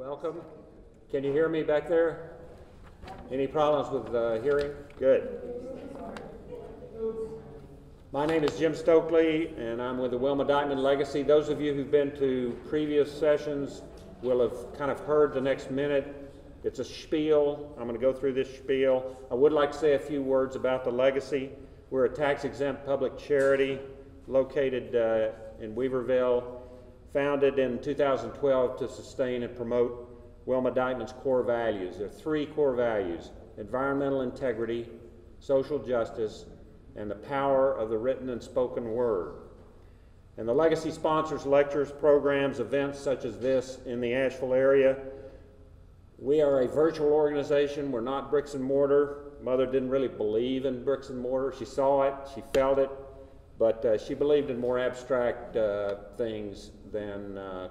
Welcome. Can you hear me back there? Any problems with uh, hearing? Good. My name is Jim Stokely, and I'm with the Wilma Dykeman Legacy. Those of you who've been to previous sessions will have kind of heard the next minute. It's a spiel. I'm going to go through this spiel. I would like to say a few words about the legacy. We're a tax exempt public charity located uh, in Weaverville, founded in 2012 to sustain and promote Wilma Dykeman's core values. There are three core values environmental integrity, social justice, and the power of the written and spoken word. And the Legacy sponsors lectures, programs, events such as this in the Asheville area. We are a virtual organization. We're not bricks and mortar. Mother didn't really believe in bricks and mortar. She saw it, she felt it, but uh, she believed in more abstract uh, things than uh,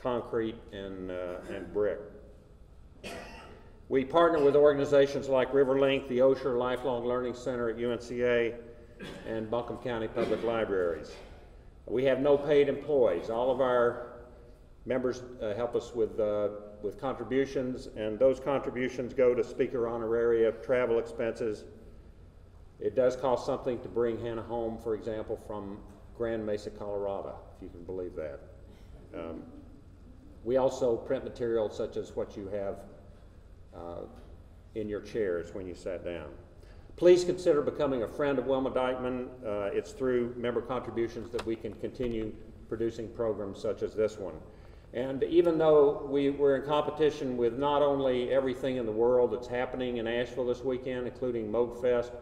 concrete and, uh, and brick. We partner with organizations like Riverlink, the Osher Lifelong Learning Center at UNCA, and Buncombe County Public Libraries. We have no paid employees. All of our members uh, help us with, uh, with contributions, and those contributions go to speaker honoraria, travel expenses. It does cost something to bring Hannah Holm, for example, from Grand Mesa, Colorado, if you can believe that. Um, we also print material such as what you have uh, in your chairs when you sat down. Please consider becoming a friend of Wilma Dykeman. Uh, it's through member contributions that we can continue producing programs such as this one. And even though we, we're in competition with not only everything in the world that's happening in Asheville this weekend, including Moogfest,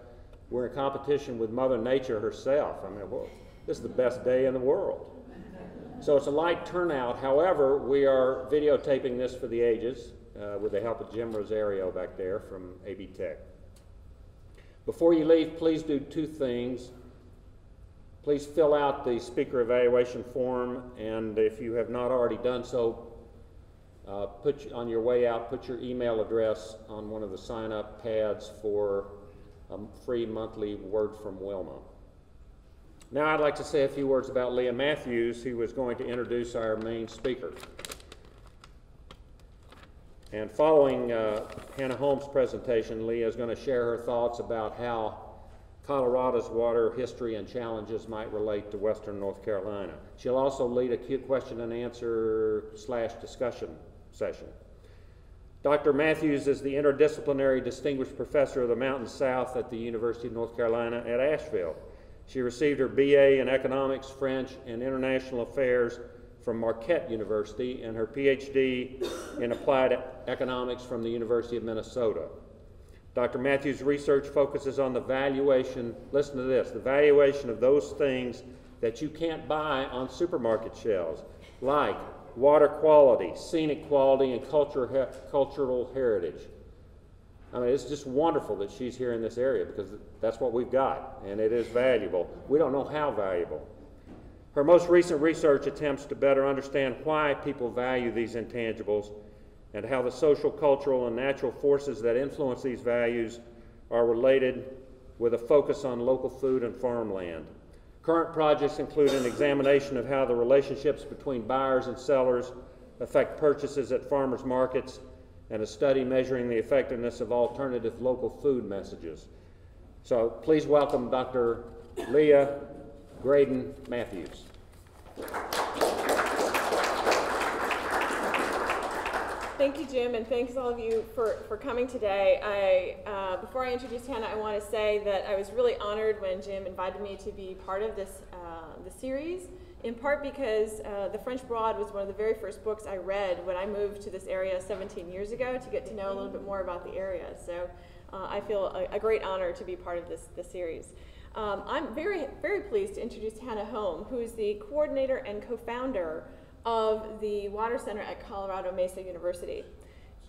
we're in competition with Mother Nature herself. I mean, well, this is the best day in the world. So it's a light turnout. However, we are videotaping this for the ages uh, with the help of Jim Rosario back there from AB Tech. Before you leave, please do two things. Please fill out the speaker evaluation form, and if you have not already done so, uh, put on your way out, put your email address on one of the sign-up pads for a free monthly word from Wilma. Now I'd like to say a few words about Leah Mathews, who was going to introduce our main speaker. And following uh, Hannah Holm's presentation, Leah is going to share her thoughts about how Colorado's water history and challenges might relate to Western North Carolina. She'll also lead a question and answer slash discussion session. Dr. Mathews is the interdisciplinary distinguished professor of the Mountain South at the University of North Carolina at Asheville. She received her BA in economics, French, and international affairs from Marquette University and her PhD in applied economics from the University of Minnesota. Dr. Mathews' research focuses on the valuation, listen to this, the valuation of those things that you can't buy on supermarket shelves, like water quality, scenic quality, and culture, cultural heritage. I mean, it's just wonderful that she's here in this area because that's what we've got, and it is valuable. We don't know how valuable. Her most recent research attempts to better understand why people value these intangibles and how the social, cultural, and natural forces that influence these values are related with a focus on local food and farmland. Current projects include an examination of how the relationships between buyers and sellers affect purchases at farmers markets and a study measuring the effectiveness of alternative local food messages. So please welcome Dr. Leah Greden Mathews. Thank you, Jim, and thanks all of you for, for coming today. I, uh, before I introduce Hannah, I want to say that I was really honored when Jim invited me to be part of this uh, the series, in part because uh, The French Broad was one of the very first books I read when I moved to this area 17 years ago to get to know a little bit more about the area. So uh, I feel a, a, great honor to be part of this, this series. Um, I'm very, very pleased to introduce Hannah Holm, who is the coordinator and co-founder of the Water Center at Colorado Mesa University.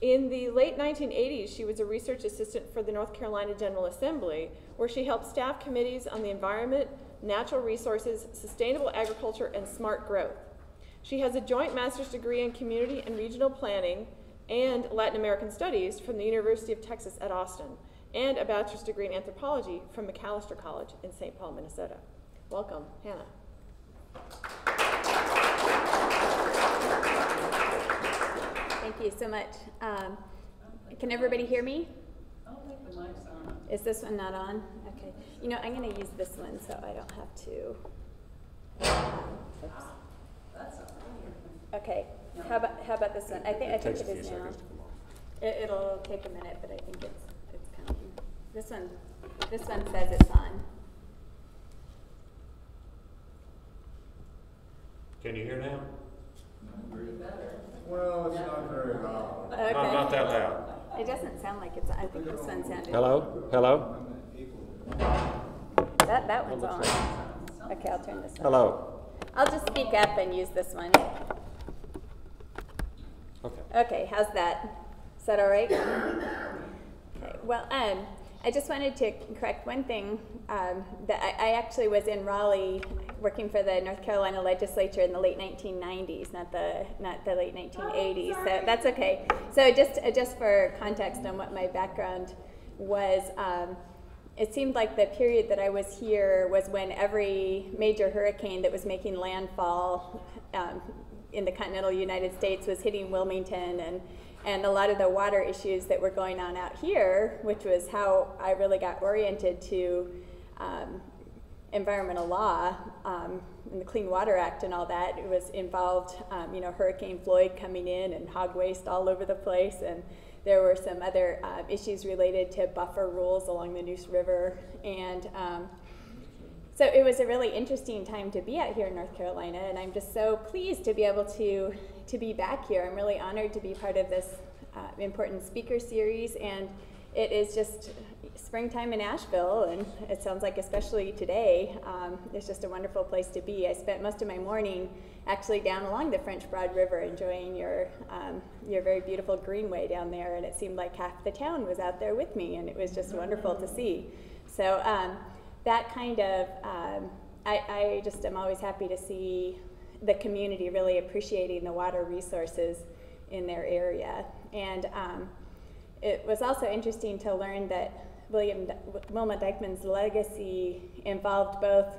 In the late 1980s, she was a research assistant for the North Carolina General Assembly, where she helped staff committees on the environment, natural resources, sustainable agriculture, and smart growth. She has a joint master's degree in community and regional planning and Latin American studies from the University of Texas at Austin and a bachelor's degree in anthropology from Macalester College in St. Paul, Minnesota. Welcome, Hannah. You so much. Um, can everybody hear me? Is this one not on? Okay. You know, I'm going to use this one so I don't have to. Oops. Right. Okay. How about how about this one? I think I think it is now. It, it'll take a minute, but I think it's it's coming. This one this one says it's on. Can you hear now? Well, it's not very loud. Okay. Not, not that loud. It doesn't sound like it's on. I think this one sounded. Hello? Hello? That that one's on. Okay, I'll turn this one. Hello? I'll just speak up and use this one. Okay. Okay, how's that? Is that all right? Okay, well, um, I just wanted to correct one thing. Um, that I, I actually was in Raleigh working for the North Carolina legislature in the late 1990s, not the not the late 1980s. so that's okay. So just uh, just for context on what my background was. Um, it seemed like the period that I was here was when every major hurricane that was making landfall um, in the continental United States was hitting Wilmington and and a lot of the water issues that were going on out here, which was how I really got oriented to um, environmental law um, and the Clean Water Act and all that. It was involved, um, you know, Hurricane Floyd coming in and hog waste all over the place, and there were some other uh, issues related to buffer rules along the Neuse River, and um, so it was a really interesting time to be out here in North Carolina, and I'm just so pleased to be able to to be back here. I'm really honored to be part of this uh, important speaker series, and it is just springtime in Asheville, and it sounds like especially today, um, it's just a wonderful place to be. I spent most of my morning actually down along the French Broad River, enjoying your um, your very beautiful greenway down there, and it seemed like half the town was out there with me, and it was just wonderful to see. So um, that kind of, um, I, I just am always happy to see the community really appreciating the water resources in their area. And um, it was also interesting to learn that William, Wilma Dykeman's legacy involved both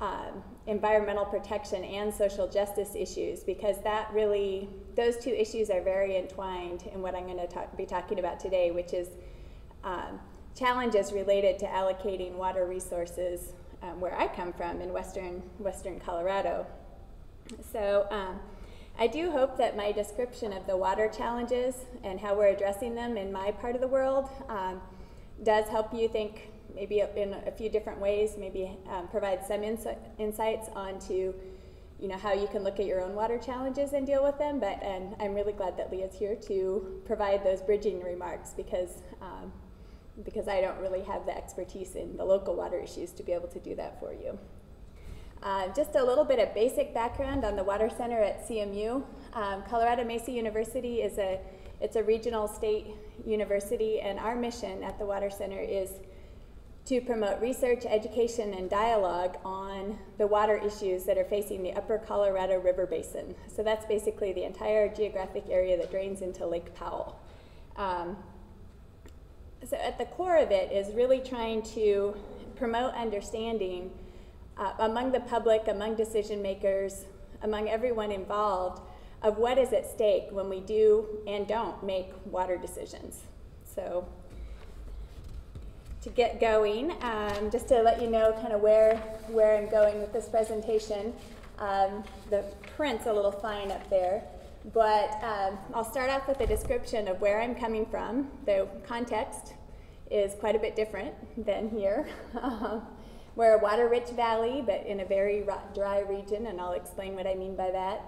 um, environmental protection and social justice issues because that really, those two issues are very entwined in what I'm going to talk, be talking about today, which is um, challenges related to allocating water resources um, where I come from in western, western Colorado. So um, I do hope that my description of the water challenges and how we're addressing them in my part of the world um, does help you think maybe in a few different ways, maybe um, provide some insi- insights onto you know how you can look at your own water challenges and deal with them. But and I'm really glad that Leah's here to provide those bridging remarks because um, because I don't really have the expertise in the local water issues to be able to do that for you. Uh, just a little bit of basic background on the Water Center at CMU. Um, Colorado Mesa University is a it's a regional state university, and our mission at the Water Center is to promote research, education, and dialogue on the water issues that are facing the upper Colorado River Basin. So that's basically the entire geographic area that drains into Lake Powell. Um, so at the core of it is really trying to promote understanding uh, among the public, among decision makers, among everyone involved of what is at stake when we do and don't make water decisions. So to get going, um, just to let you know kind of where, where I'm going with this presentation, um, the print's a little fine up there, but um, I'll start off with a description of where I'm coming from. The context is quite a bit different than here. We're a water-rich valley, but in a very dry region, and I'll explain what I mean by that.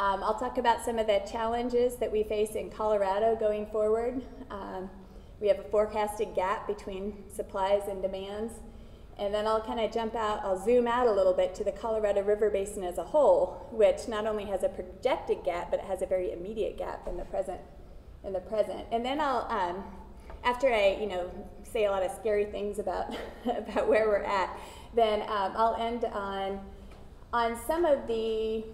Um, I'll talk about some of the challenges that we face in Colorado going forward. Um, we have a forecasted gap between supplies and demands. And then I'll kind of jump out, I'll zoom out a little bit to the Colorado River Basin as a whole, which not only has a projected gap, but it has a very immediate gap in the present. In the present. And then I'll, um, after I, you know, say a lot of scary things about, about where we're at, then um, I'll end on, on some of the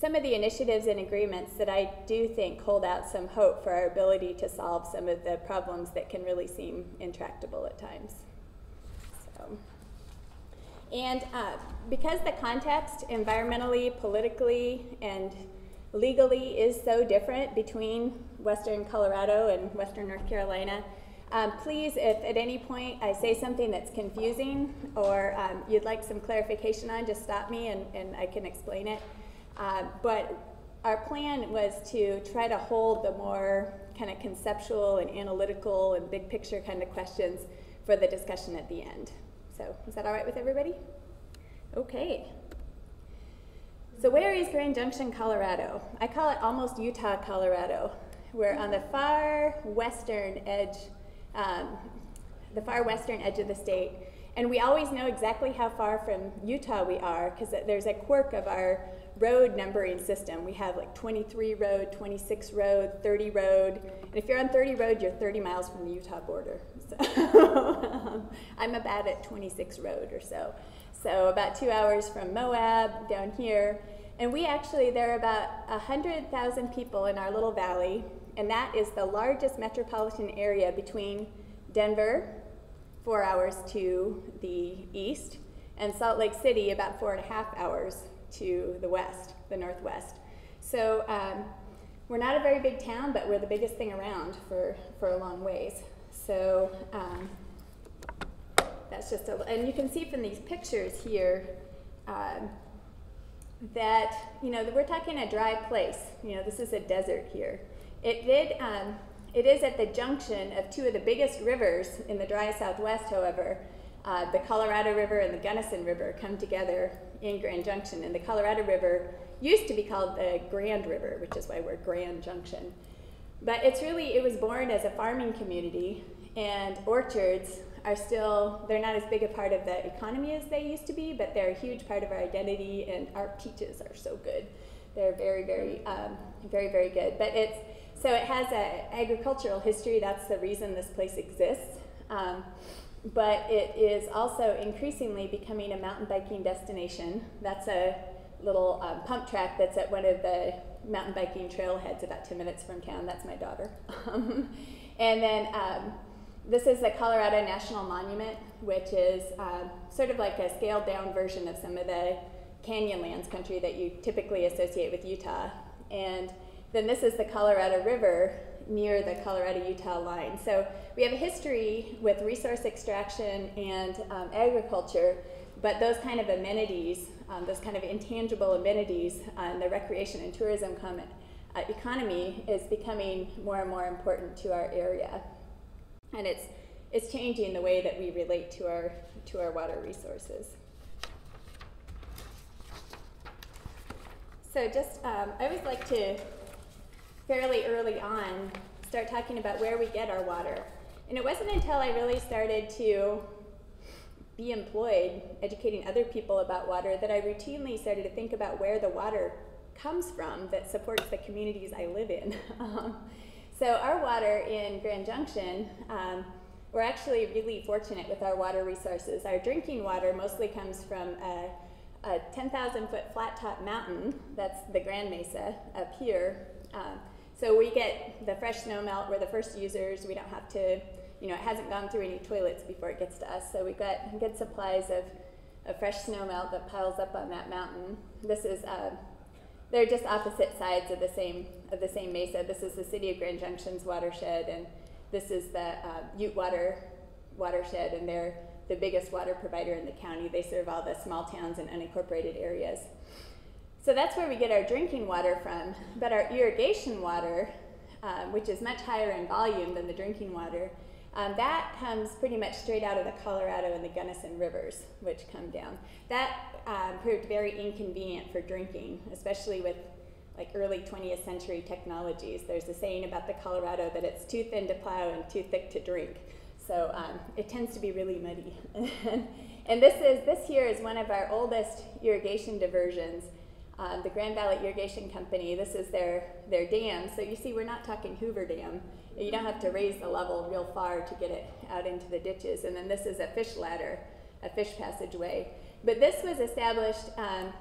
some of the initiatives and agreements that I do think hold out some hope for our ability to solve some of the problems that can really seem intractable at times. So, and uh, because the context, environmentally, politically, and legally is so different between Western Colorado and Western North Carolina. Um, please, if at any point I say something that's confusing or um, you'd like some clarification on, just stop me and, and I can explain it. Uh, but our plan was to try to hold the more kind of conceptual and analytical and big picture kind of questions for the discussion at the end. So, is that all right with everybody? Okay. So, where is Grand Junction, Colorado? I call it almost Utah, Colorado. We're on the far western edge, um, the far western edge of the state. And we always know exactly how far from Utah we are because there's a quirk of our road numbering system. We have like 23 road, 26 road, 30 road. And if you're on 30 road, you're 30 miles from the Utah border. So I'm about at 26 road or so. So about two hours from Moab down here. And we actually, there are about 100,000 people in our little valley. And that is the largest metropolitan area between Denver, four hours to the east, and Salt Lake City, about four and a half hours to the west, the northwest. So um, we're not a very big town, but we're the biggest thing around for, for a long ways. So um, that's just a, and you can see from these pictures here um, that, you know, we're talking a dry place. You know, this is a desert here. It did, um, it is at the junction of two of the biggest rivers in the dry southwest, however. Uh, the Colorado River and the Gunnison River come together in Grand Junction. And the Colorado River used to be called the Grand River, which is why we're Grand Junction. But it's really, it was born as a farming community, and orchards are still, they're not as big a part of the economy as they used to be, but they're a huge part of our identity, and our peaches are so good. They're very, very, um, very, very good. But it's, so it has an agricultural history. That's the reason this place exists. Um, but it is also increasingly becoming a mountain biking destination. That's a little um, pump track that's at one of the mountain biking trailheads about 10 minutes from town. That's my daughter. and then um, this is the Colorado National Monument, which is uh, sort of like a scaled down version of some of the canyonlands country that you typically associate with Utah. And then this is the Colorado River, near the Colorado Utah line. So we have a history with resource extraction and um, agriculture, but those kind of amenities, um, those kind of intangible amenities on the recreation and tourism uh, economy is becoming more and more important to our area. And it's, it's changing the way that we relate to our, to our water resources. So just, um, I always like to fairly early on start talking about where we get our water. And it wasn't until I really started to be employed educating other people about water that I routinely started to think about where the water comes from that supports the communities I live in. um, so, our water in Grand Junction, um, we're actually really fortunate with our water resources. Our drinking water mostly comes from a, a 10,000 foot flat top mountain, that's the Grand Mesa up here. Um, so we get the fresh snow melt. We're the first users. We don't have to, you know, it hasn't gone through any toilets before it gets to us. So we've got good supplies of, of fresh snow melt that piles up on that mountain. This is, uh, they're just opposite sides of the same of the same mesa. This is the city of Grand Junction's watershed, and this is the uh, Ute Water watershed, and they're the biggest water provider in the county. They serve all the small towns and unincorporated areas. So that's where we get our drinking water from. But our irrigation water, um, which is much higher in volume than the drinking water, um, that comes pretty much straight out of the Colorado and the Gunnison rivers, which come down. That um, proved very inconvenient for drinking, especially with like early 20th century technologies. There's a saying about the Colorado that it's too thin to plow and too thick to drink. So um, it tends to be really muddy. and this is this here is one of our oldest irrigation diversions um, the Grand Valley Irrigation Company, this is their, their dam. So you see, we're not talking Hoover Dam. You don't have to raise the level real far to get it out into the ditches. And then this is a fish ladder, a fish passageway. But this was established, um,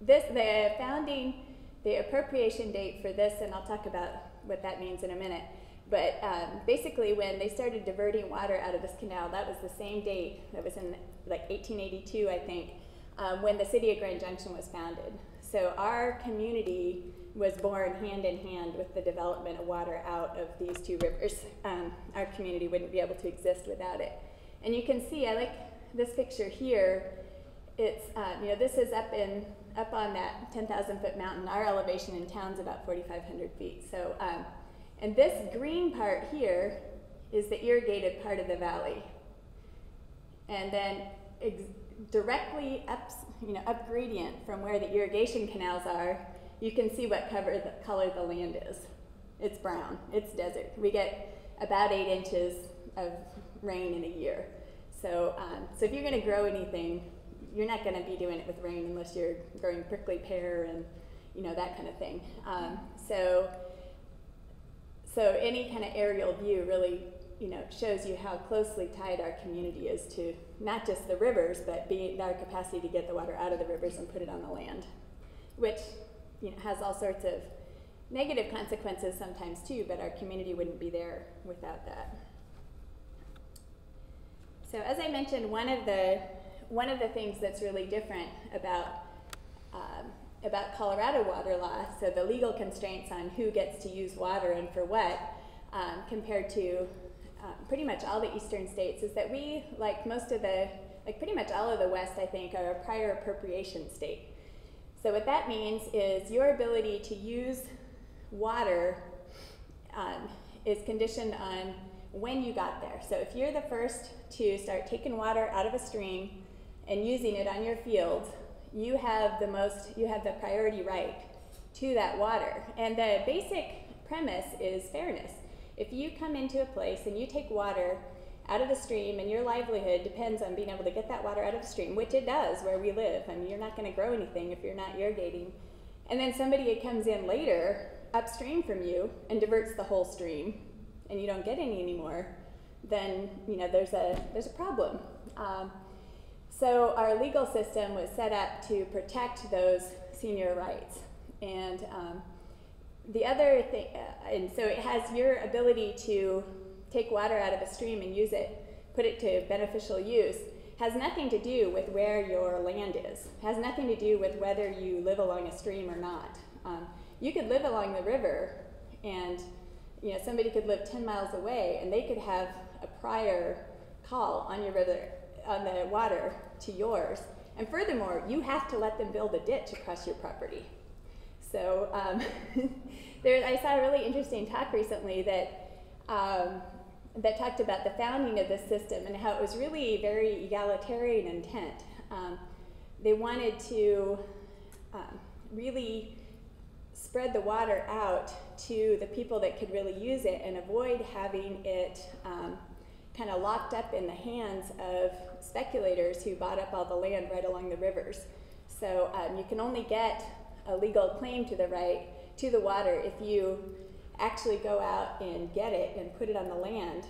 this, the founding, the appropriation date for this, and I'll talk about what that means in a minute. But um, basically, when they started diverting water out of this canal, that was the same date. That was in like 1882, I think, um, when the city of Grand Junction was founded. So our community was born hand in hand with the development of water out of these two rivers. Um, our community wouldn't be able to exist without it. And you can see, I like this picture here. It's, um, you know, this is up in, up on that 10,000 foot mountain. Our elevation in town's about 4,500 feet. So, um, and this green part here is the irrigated part of the valley. And then directly up, you know, up gradient from where the irrigation canals are, you can see what cover the, color the land is. It's brown. It's desert. We get about eight inches of rain in a year. So, um, so if you're going to grow anything, you're not going to be doing it with rain unless you're growing prickly pear and you know that kind of thing. Um, so, so any kind of aerial view really you know shows you how closely tied our community is to not just the rivers, but being our capacity to get the water out of the rivers and put it on the land, which you know has all sorts of negative consequences sometimes too. But our community wouldn't be there without that. So as I mentioned, one of the one of the things that's really different about um, about Colorado water law, so the legal constraints on who gets to use water and for what, um, compared to um, pretty much all the eastern states, is that we, like most of the, like pretty much all of the West, I think, are a prior appropriation state. So what that means is your ability to use water um, is conditioned on when you got there. So if you're the first to start taking water out of a stream and using it on your field, you have the most, you have the priority right to that water. And the basic premise is fairness. If you come into a place and you take water out of the stream and your livelihood depends on being able to get that water out of the stream, which it does where we live. I mean, you're not going to grow anything if you're not irrigating. And then somebody comes in later upstream from you and diverts the whole stream and you don't get any anymore, then you know there's a there's a problem. Um, so our legal system was set up to protect those senior rights, and um, the other thing, uh, and so it has your ability to take water out of a stream and use it, put it to beneficial use, has nothing to do with where your land is. Has nothing to do with whether you live along a stream or not. Um, you could live along the river and you know, somebody could live 10 miles away and they could have a prior call on your river, on the water to yours. And furthermore, you have to let them build a ditch across your property. So um, there, I saw a really interesting talk recently that um, that talked about the founding of this system and how it was really very egalitarian intent. Um, they wanted to um, really spread the water out to the people that could really use it and avoid having it um, kind of locked up in the hands of speculators who bought up all the land right along the rivers. So um, you can only get a legal claim to the right to the water if you actually go out and get it and put it on the land,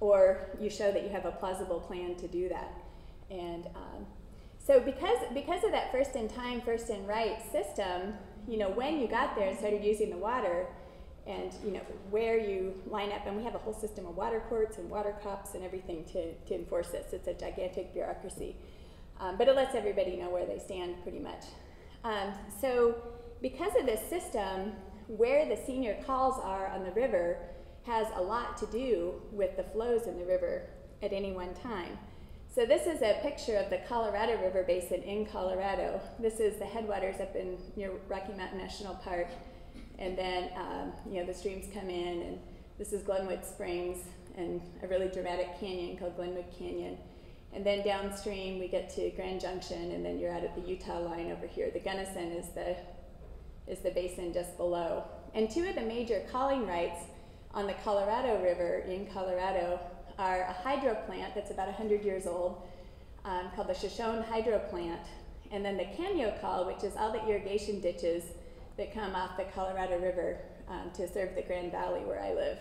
or you show that you have a plausible plan to do that. And um, so because because of that first in time, first in right system, you know, when you got there and started using the water, and you know where you line up, and we have a whole system of water courts and water cops and everything to, to enforce this. It's a gigantic bureaucracy, um, but it lets everybody know where they stand pretty much. Um, so because of this system, where the senior calls are on the river has a lot to do with the flows in the river at any one time. So this is a picture of the Colorado River Basin in Colorado. This is the headwaters up in near Rocky Mountain National Park, and then um, you know the streams come in, and this is Glenwood Springs and a really dramatic canyon called Glenwood Canyon. And then downstream we get to Grand Junction, and then you're out at the Utah line over here. The Gunnison is the is the basin just below. And two of the major calling rights on the Colorado River in Colorado are a hydro plant that's about 100 years old um, called the Shoshone Hydro Plant, and then the Cameo Call, which is all the irrigation ditches that come off the Colorado River um, to serve the Grand Valley where I live.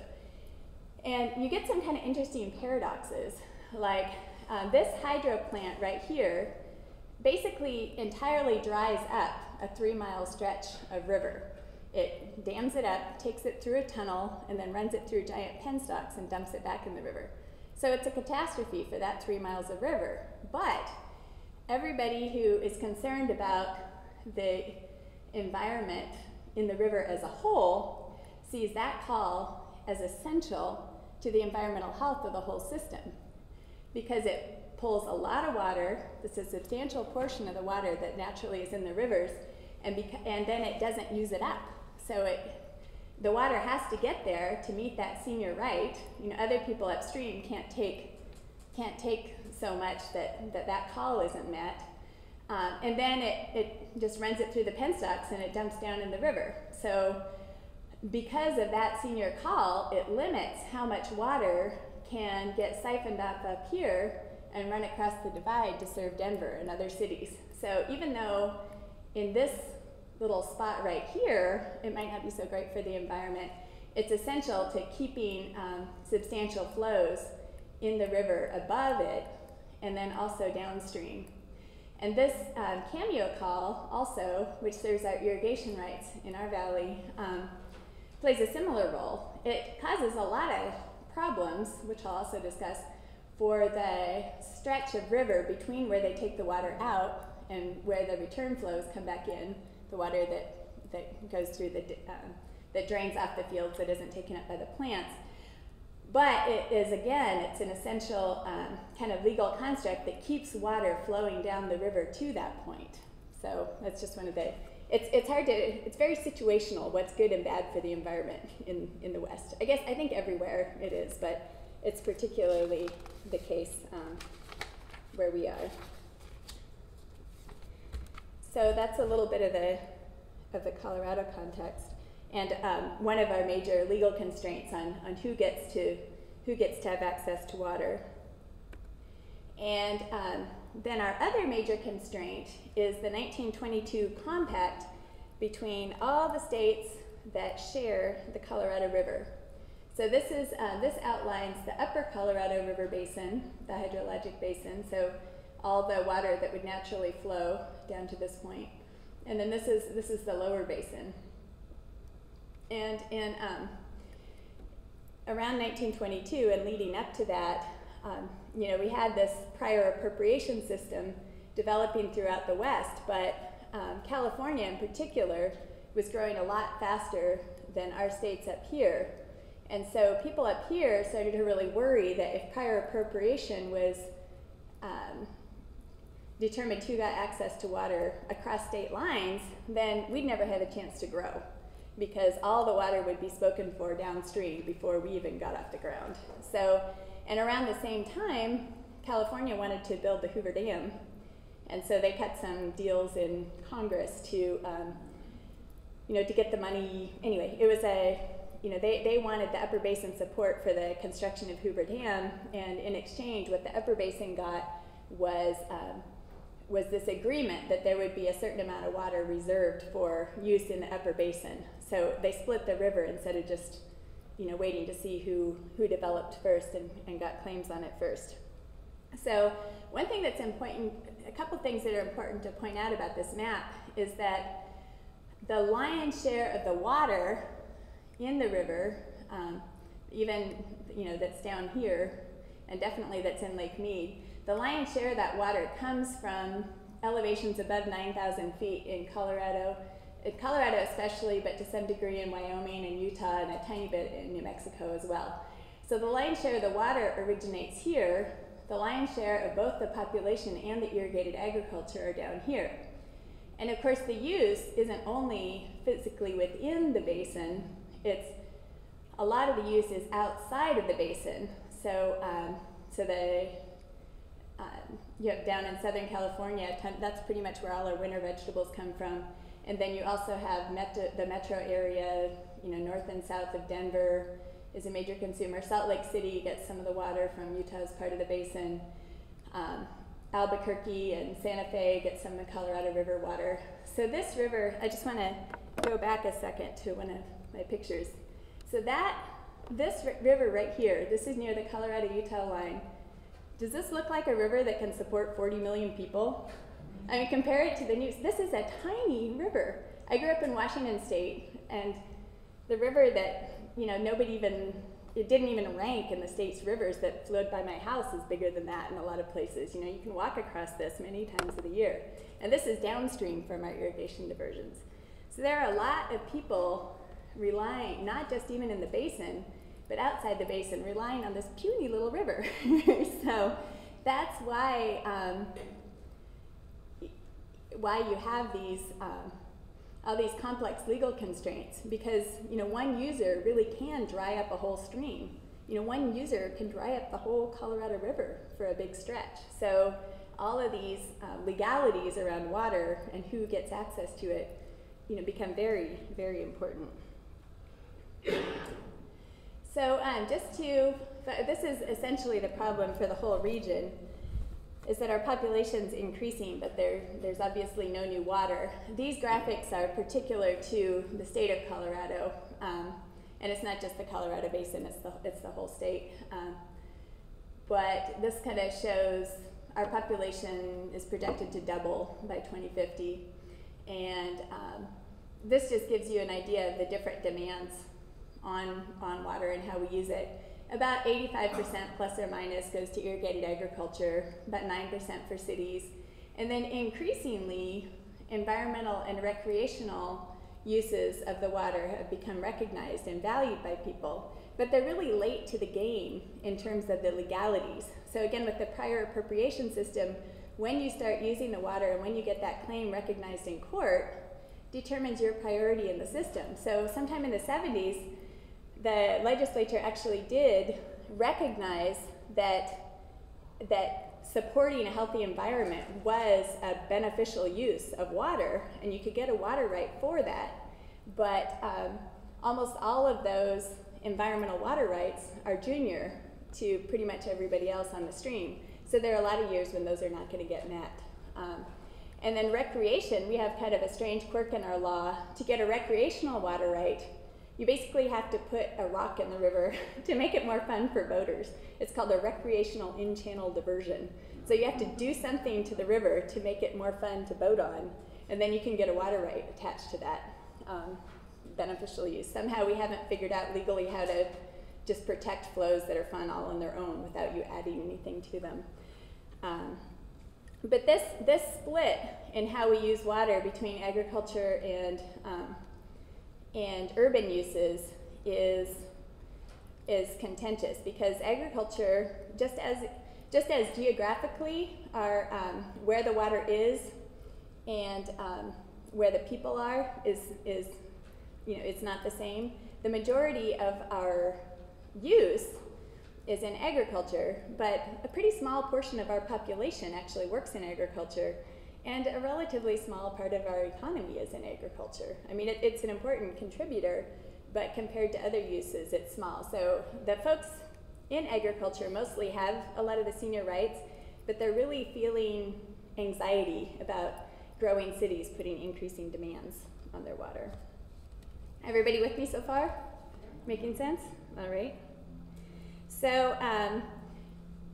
And you get some kind of interesting paradoxes, like um, this hydro plant right here basically entirely dries up a three mile stretch of river. It dams it up, takes it through a tunnel, and then runs it through giant penstocks and dumps it back in the river. So it's a catastrophe for that three miles of river. But everybody who is concerned about the environment in the river as a whole sees that call as essential to the environmental health of the whole system because it pulls a lot of water. This is a substantial portion of the water that naturally is in the rivers, and, and then it doesn't use it up. So it, the water has to get there to meet that senior right. You know, other people upstream can't take can't take so much that that, that call isn't met. Um, and then it, it just runs it through the penstocks and it dumps down in the river. So because of that senior call, it limits how much water can get siphoned off up here and run across the divide to serve Denver and other cities. So even though in this little spot right here, it might not be so great for the environment, it's essential to keeping um, substantial flows in the river above it and then also downstream. And this um, cameo call also, which serves our irrigation rights in our valley, um, plays a similar role. It causes a lot of problems, which I'll also discuss, for the stretch of river between where they take the water out and where the return flows come back in, the water that, that goes through the, um, that drains off the fields that isn't taken up by the plants. But it is, again, it's an essential um, kind of legal construct that keeps water flowing down the river to that point. So that's just one of the, it's, it's hard to, it's very situational what's good and bad for the environment in, in the West. I guess, I think everywhere it is, but it's particularly the case um, where we are. So that's a little bit of the, of the Colorado context and um, one of our major legal constraints on, on who gets to who gets to have access to water. And um, then our other major constraint is the 1922 compact between all the states that share the Colorado River. So this is uh, this outlines the upper Colorado River basin, the hydrologic basin. So all the water that would naturally flow down to this point. and then this is this is the lower basin. And in um, around 1922 and leading up to that, um, you know, we had this prior appropriation system developing throughout the West, but um, California in particular was growing a lot faster than our states up here. And so people up here started to really worry that if prior appropriation was um, determined who got access to water across state lines, then we'd never have a chance to grow because all the water would be spoken for downstream before we even got off the ground. So, and around the same time, California wanted to build the Hoover Dam. And so they cut some deals in Congress to, um, you know, to get the money. Anyway, it was a, you know, they, they wanted the upper basin support for the construction of Hoover Dam. And in exchange, what the upper basin got was um, was this agreement that there would be a certain amount of water reserved for use in the upper basin. So they split the river instead of just, you know, waiting to see who, who developed first and, and got claims on it first. So one thing that's important, a couple things that are important to point out about this map is that the lion's share of the water in the river, um, even, you know, that's down here, and definitely that's in Lake Mead, the lion's share of that water comes from elevations above 9,000 feet in Colorado, in Colorado especially, but to some degree in Wyoming and Utah and a tiny bit in New Mexico as well. So the lion's share of the water originates here. The lion's share of both the population and the irrigated agriculture are down here. And of course, the use isn't only physically within the basin, it's a lot of the use is outside of the basin. So, um, so the um, you have down in Southern California, that's pretty much where all our winter vegetables come from. And then you also have metro, the metro area, you know, north and south of Denver is a major consumer. Salt Lake City gets some of the water from Utah's part of the basin. Um, Albuquerque and Santa Fe get some of the Colorado River water. So this river, I just want to go back a second to one of my pictures. So that, this river right here, this is near the Colorado-Utah line. Does this look like a river that can support 40 million people? I mean, compare it to the Neuse. This is a tiny river. I grew up in Washington State, and the river that, you know, nobody even, it didn't even rank in the state's rivers that flowed by my house is bigger than that in a lot of places. You know, you can walk across this many times of the year. And this is downstream from our irrigation diversions. So there are a lot of people relying, not just even in the basin, but outside the basin, relying on this puny little river. so that's why um, why you have these um, all these complex legal constraints because you know one user really can dry up a whole stream. You know one user can dry up the whole Colorado River for a big stretch. So all of these um, legalities around water and who gets access to it, you know, become very very important. So um, just to, this is essentially the problem for the whole region, is that our population's increasing, but there, there's obviously no new water. These graphics are particular to the state of Colorado, um, and it's not just the Colorado Basin, it's the, it's the whole state. Um, but this kind of shows our population is projected to double by 2050, and um, this just gives you an idea of the different demands on, on water and how we use it. About 85% plus or minus goes to irrigated agriculture, about 9% for cities. And then increasingly, environmental and recreational uses of the water have become recognized and valued by people. But they're really late to the game in terms of the legalities. So, again, with the prior appropriation system, when you start using the water and when you get that claim recognized in court, determines your priority in the system. So, sometime in the 70s, the legislature actually did recognize that that supporting a healthy environment was a beneficial use of water, and you could get a water right for that. But um, almost all of those environmental water rights are junior to pretty much everybody else on the stream. So there are a lot of years when those are not going to get met. Um, and then recreation, we have kind of a strange quirk in our law. To get a recreational water right, you basically have to put a rock in the river to make it more fun for boaters. It's called a recreational in channel diversion. So you have to do something to the river to make it more fun to boat on, and then you can get a water right attached to that um, beneficial use. Somehow we haven't figured out legally how to just protect flows that are fun all on their own without you adding anything to them. Um, but this, this split in how we use water between agriculture and um, and urban uses is is contentious because agriculture, just as just as geographically are um, where the water is and um, where the people are is is you know it's not the same. The majority of our use is in agriculture, but a pretty small portion of our population actually works in agriculture. And a relatively small part of our economy is in agriculture. I mean, it, it's an important contributor, but compared to other uses, it's small. So the folks in agriculture mostly have a lot of the senior rights, but they're really feeling anxiety about growing cities putting increasing demands on their water. Everybody with me so far? Making sense? All right. So, um,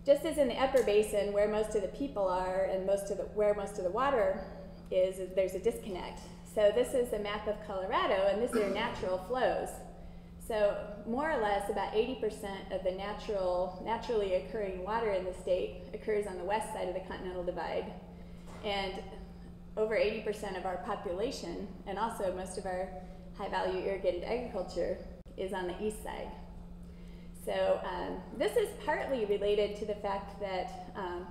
just as in the upper basin, where most of the people are and most of the, where most of the water is, there's a disconnect. So this is a map of Colorado, and these are natural flows. So more or less, about 80% of the natural, naturally occurring water in the state occurs on the west side of the Continental Divide, and over 80% of our population, and also most of our high-value irrigated agriculture, is on the east side. So um, this is partly related to the fact that um,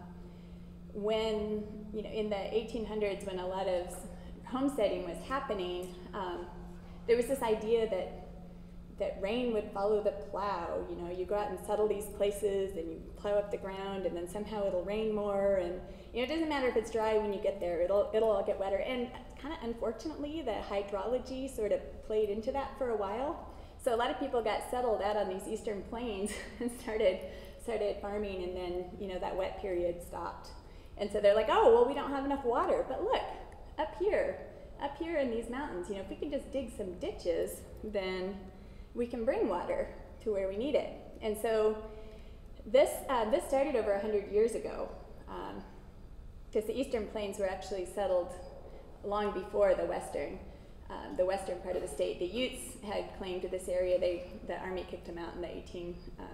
when, you know, in the 1800s, when a lot of homesteading was happening, um, there was this idea that that rain would follow the plow. You know, you go out and settle these places and you plow up the ground, and then somehow it'll rain more. And you know, it doesn't matter if it's dry when you get there; it'll it'll all get wetter. And kind of unfortunately, the hydrology sort of played into that for a while. So a lot of people got settled out on these eastern plains and started started farming, and then you know that wet period stopped. And so they're like, oh well, we don't have enough water. But look, up here, up here in these mountains, you know, if we can just dig some ditches, then we can bring water to where we need it. And so this uh, this started over hundred years ago, because um, the eastern plains were actually settled long before the western um, the western part of the state. The Utes had claim to this area. They, the army kicked them out in the 18, um,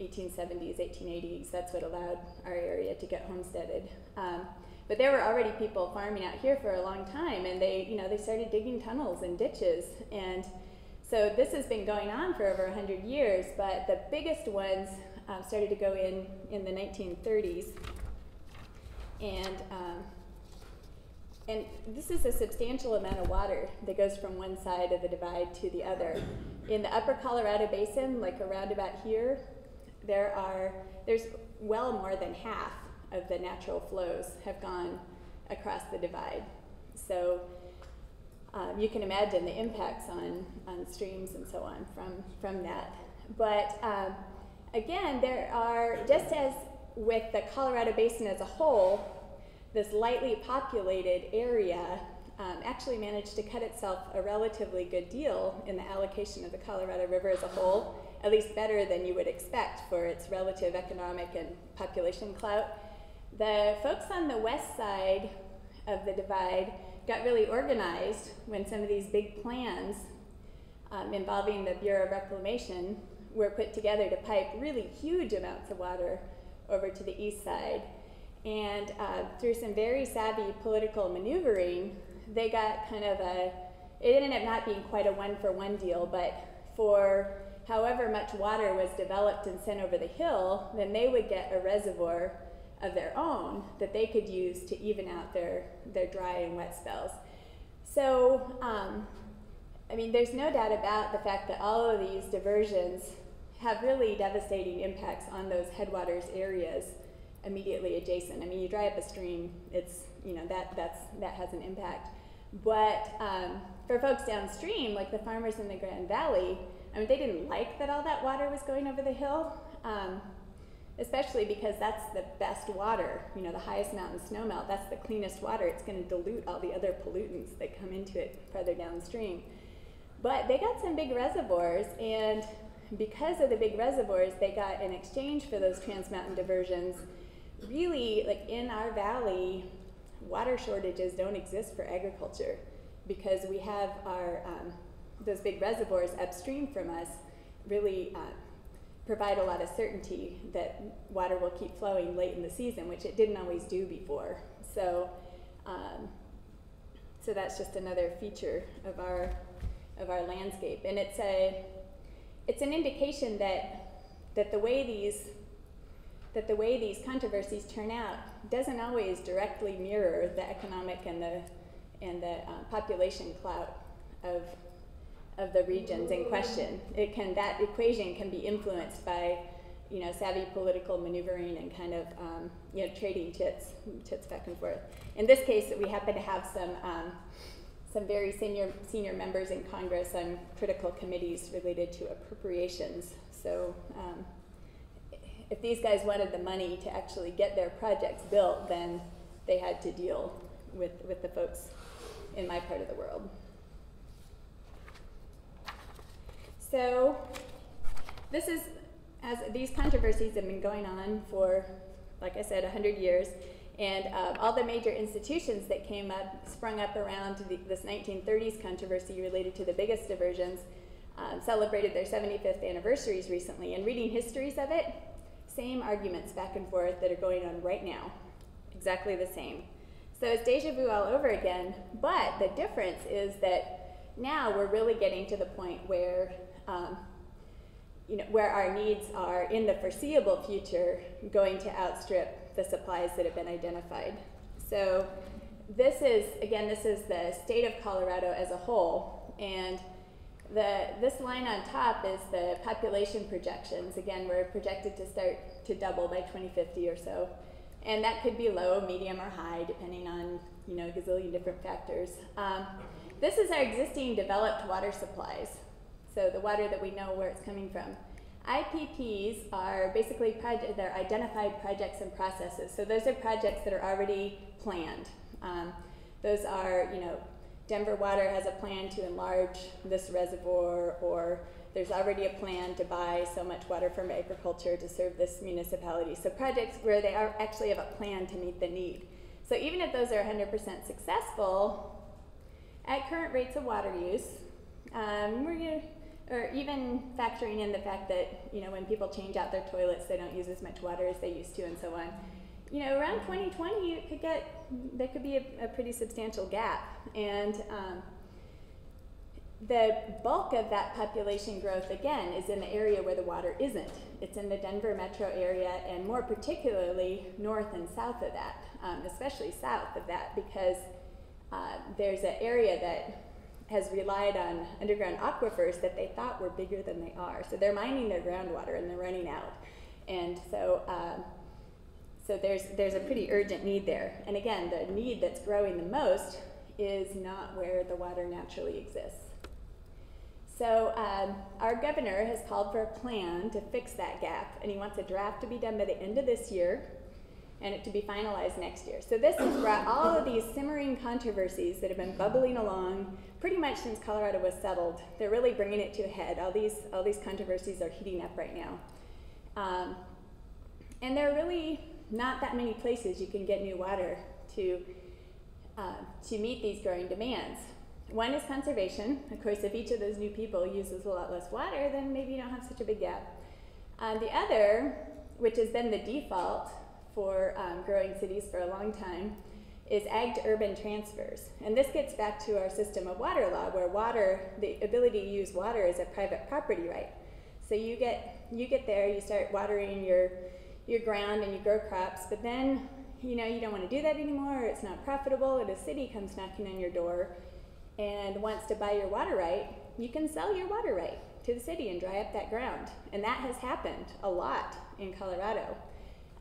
1870s, 1880s. That's what allowed our area to get homesteaded. Um, But there were already people farming out here for a long time, and they, you know, they started digging tunnels and ditches, and so this has been going on for over 100 years. But the biggest ones um, started to go in in the 1930s, and um, and this is a substantial amount of water that goes from one side of the divide to the other. In the upper Colorado Basin, like around about here, there are there's well more than half of the natural flows have gone across the divide. So um, you can imagine the impacts on, on streams and so on from, from that. But um, again, there are, just as with the Colorado Basin as a whole, this lightly populated area um, actually managed to cut itself a relatively good deal in the allocation of the Colorado River as a whole, at least better than you would expect for its relative economic and population clout. The folks on the west side of the divide got really organized when some of these big plans um, involving the Bureau of Reclamation were put together to pipe really huge amounts of water over to the east side. And uh, through some very savvy political maneuvering, they got kind of a, it ended up not being quite a one for one deal, but for however much water was developed and sent over the hill, then they would get a reservoir of their own that they could use to even out their, their dry and wet spells. So, um, I mean, there's no doubt about the fact that all of these diversions have really devastating impacts on those headwaters areas immediately adjacent. I mean, you dry up a stream, it's, you know, that, that's, that has an impact. But um, for folks downstream, like the farmers in the Grand Valley, I mean, they didn't like that all that water was going over the hill. Um, especially because that's the best water, you know, the highest mountain snowmelt, that's the cleanest water. It's going to dilute all the other pollutants that come into it further downstream. But they got some big reservoirs, and because of the big reservoirs, they got in exchange for those trans mountain diversions. Really, like in our valley, water shortages don't exist for agriculture because we have our um, those big reservoirs upstream from us really uh, provide a lot of certainty that water will keep flowing late in the season, which it didn't always do before. So, um, so that's just another feature of our of our landscape, and it's a it's an indication that that the way these that the way these controversies turn out doesn't always directly mirror the economic and the and the uh, population clout of of the regions in question. It can that equation can be influenced by you know savvy political maneuvering and kind of um, you know trading tits tits back and forth. In this case, we happen to have some um, some very senior senior members in Congress on critical committees related to appropriations. So. Um, if these guys wanted the money to actually get their projects built, then they had to deal with, with the folks in my part of the world. So this is, as these controversies have been going on for, like I said, 100 years, and um, all the major institutions that came up, sprung up around the, this 1930s controversy related to the biggest diversions, um, celebrated their 75th anniversaries recently. And reading histories of it, same arguments back and forth that are going on right now, exactly the same. So it's deja vu all over again, but the difference is that now we're really getting to the point where um, you know, where our needs are in the foreseeable future going to outstrip the supplies that have been identified. So this is, again, this is the state of Colorado as a whole. And the, this line on top is the population projections. Again, we're projected to start to double by 2050 or so. And that could be low, medium, or high, depending on, you know, a gazillion different factors. Um, this is our existing developed water supplies so the water that we know where it's coming from. IPPs are basically project, they're identified projects and processes. So those are projects that are already planned. Um, those are, you know, Denver Water has a plan to enlarge this reservoir, or there's already a plan to buy so much water from agriculture to serve this municipality. So projects where they are actually have a plan to meet the need. So even if those are 100% successful, at current rates of water use, um, we're to or even factoring in the fact that you know when people change out their toilets they don't use as much water as they used to and so on you know, around 2020, it could get there could be a, a pretty substantial gap, and um, the bulk of that population growth again is in the area where the water isn't. It's in the Denver metro area, and more particularly north and south of that, um, especially south of that, because uh, there's an area that has relied on underground aquifers that they thought were bigger than they are. So they're mining their groundwater and they're running out. And so, um, so there's, there's a pretty urgent need there. And again, the need that's growing the most is not where the water naturally exists. So um, our governor has called for a plan to fix that gap, and he wants a draft to be done by the end of this year and it to be finalized next year. So this has brought all of these simmering controversies that have been bubbling along pretty much since Colorado was settled. They're really bringing it to a head. All these all these controversies are heating up right now, um, and there are really not that many places you can get new water to uh, to meet these growing demands. One is conservation. Of course, if each of those new people uses a lot less water, then maybe you don't have such a big gap. Uh, the other, which has been the default for um, growing cities for a long time is ag to urban transfers. And this gets back to our system of water law, where water, the ability to use water is a private property right. So you get you get there, you start watering your your ground and you grow crops, but then you know you don't want to do that anymore, it's not profitable, and a city comes knocking on your door and wants to buy your water right, you can sell your water right to the city and dry up that ground. And that has happened a lot in Colorado.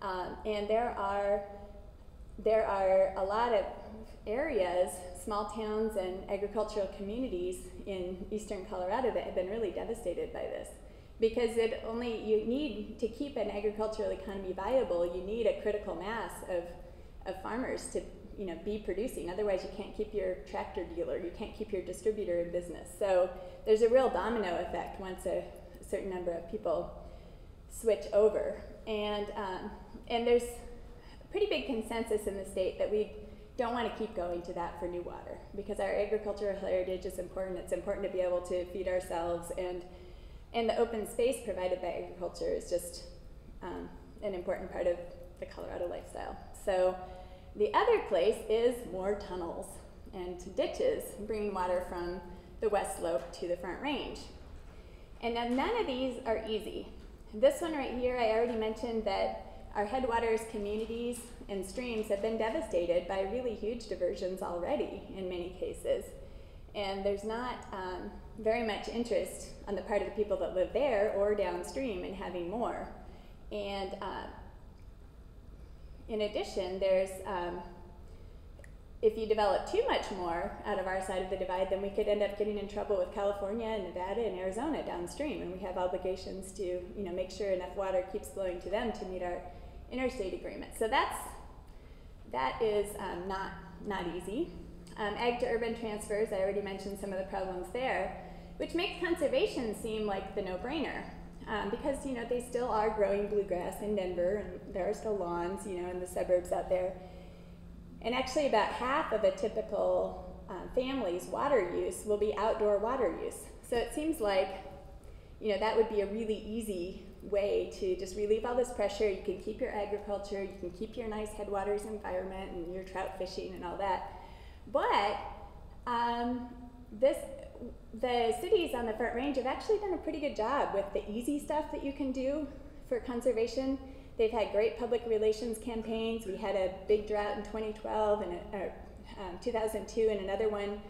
Um, and there are there are a lot of areas, small towns and agricultural communities in eastern Colorado that have been really devastated by this. Because it only you need to keep an agricultural economy viable, you need a critical mass of, of farmers to you know be producing. Otherwise you can't keep your tractor dealer, you can't keep your distributor in business. So there's a real domino effect once a, a certain number of people switch over. And um, and there's a pretty big consensus in the state that we don't want to keep going to that for new water because our agricultural heritage is important. It's important to be able to feed ourselves, and and the open space provided by agriculture is just um, an important part of the Colorado lifestyle. So the other place is more tunnels and ditches, bringing water from the west slope to the front range. And now none of these are easy. This one right here, I already mentioned that our headwaters communities and streams have been devastated by really huge diversions already in many cases. And there's not um, very much interest on the part of the people that live there or downstream in having more. And uh, in addition, there's um, if you develop too much more out of our side of the divide, then we could end up getting in trouble with California and Nevada and Arizona downstream, and we have obligations to, you know, make sure enough water keeps flowing to them to meet our interstate agreement. So that's that is um, not not easy. Um, ag to urban transfers, I already mentioned some of the problems there, which makes conservation seem like the no-brainer. Um, because you know they still are growing bluegrass in Denver, and there are still lawns, you know, in the suburbs out there. And actually, about half of a typical uh, family's water use will be outdoor water use. So it seems like, you know, that would be a really easy way to just relieve all this pressure. You can keep your agriculture, you can keep your nice headwaters environment and your trout fishing and all that. But um, this, the cities on the Front Range have actually done a pretty good job with the easy stuff that you can do for conservation. They've had great public relations campaigns. We had a big drought in 2012 and a, um, 2002 and another one